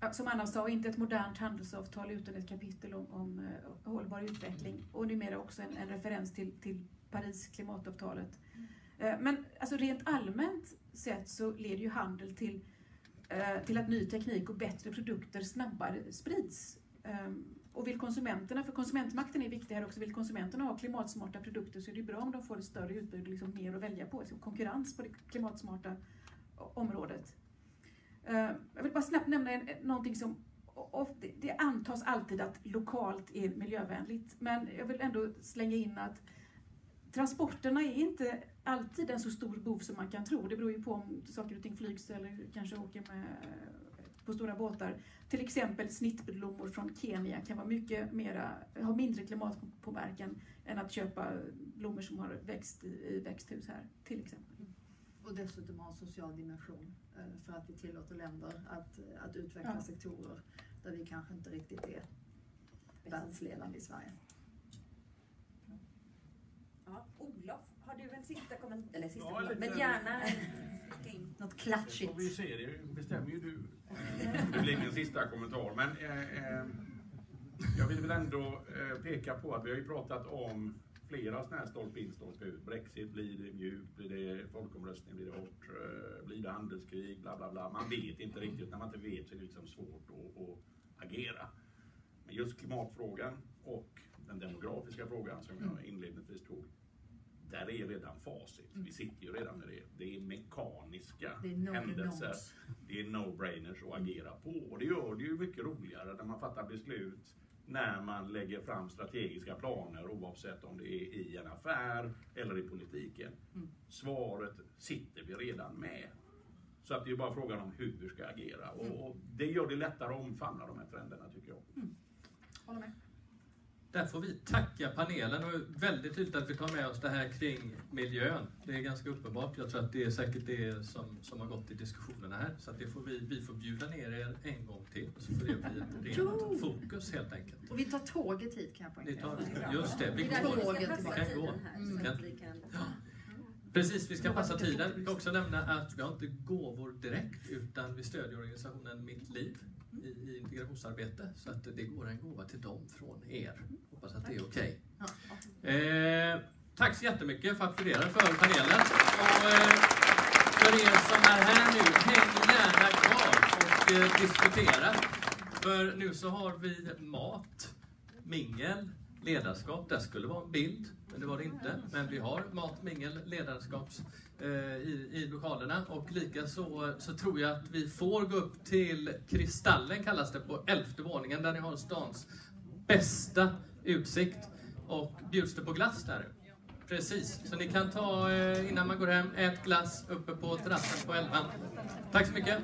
Ja, Som Anna sa, inte ett modernt handelsavtal utan ett kapitel om, om eh, hållbar utveckling och numera också en, en referens till, till Paris klimatavtalet. Eh, Men alltså rent allmänt sett så leder ju handel till, Eh, till att ny teknik och bättre produkter snabbare sprids. Ehm, och vill konsumenterna, för konsumentmakten är viktig här också, vill konsumenterna ha klimatsmarta produkter så är det bra om de får ett större utbud och liksom mer att välja på, liksom konkurrens på det klimatsmarta området. Ehm, jag vill bara snabbt nämna någonting som det antas alltid att lokalt är miljövänligt, men jag vill ändå slänga in att transporterna är inte alltid en så stor bov som man kan tro. Det beror ju på om saker och ting flygs eller kanske åker med, på stora båtar. Till exempel snittblommor från Kenya kan vara mycket mera, ha mindre klimatpåverkan än att köpa blommor som har växt i, växthus här, till exempel. Och dessutom ha en social dimension eh, för att vi tillåter länder att, att utveckla Ja. sektorer där vi kanske inte riktigt är världsledande i Sverige. Ja, Olof, har du en sista kommentar? Eller sista Ja, kommentar, men gärna flika in något klatschigt. Vi se, det bestämmer ju du. Det blir min sista kommentar. Men eh, eh, jag vill väl ändå eh, peka på att vi har ju pratat om flera sådana här stolpe in, stolpe ut. Brexit, blir det mjukt? Blir det folkomröstning? Blir det hårt? Eh, blir det handelskrig? Bla, bla, bla. Man vet inte riktigt. När man inte vet så är det liksom svårt att, att agera. Men just klimatfrågan och den demografiska frågan som jag inledningsvis tog. Där är redan facit. Vi sitter ju redan med det. Det är mekaniska Det är no händelser. Det är no-brainers att agera på. Och det gör det ju mycket roligare när man fattar beslut när man lägger fram strategiska planer oavsett om det är i en affär eller i politiken. Svaret sitter vi redan med. Så att det är bara frågan om hur vi ska agera. Och, och det gör det lättare att omfamna de här trenderna tycker jag. Håller med. Där får vi tacka panelen och väldigt tydligt att vi tar med oss det här kring miljön. Det är ganska uppenbart. Jag tror att det är säkert det som, som har gått i diskussionerna här. Så att det får vi, vi får bjuda ner er en gång till. Så får det bli ett rent fokus helt enkelt. Och vi tar tåget hit kan jag poängtera. just det, vi går. därför vi kan gå. kan- Precis, vi ska passa tiden. Vi kan också nämna att vi har inte gåvor direkt utan vi stödjer organisationen Mitt Liv i, i integrationsarbete. Så att det går en gåva till dem från er. Hoppas att det är okej. Eh, tack så jättemycket för att applådera för panelen. Och, eh, för er som är här nu, häng gärna kvar och eh, diskutera. För nu så har vi mat, mingel, ledarskap. Det skulle vara en bild, men det var det inte. Men vi har mat, mingel, ledarskaps eh, i, i lokalerna. Och likaså så tror jag att vi får gå upp till Kristallen, kallas det, på elfte våningen där ni har stans bästa utsikt. Och bjuds det på glass där? Precis, så ni kan ta eh, innan man går hem, ät glass uppe på terrassen på elvan. Tack så mycket!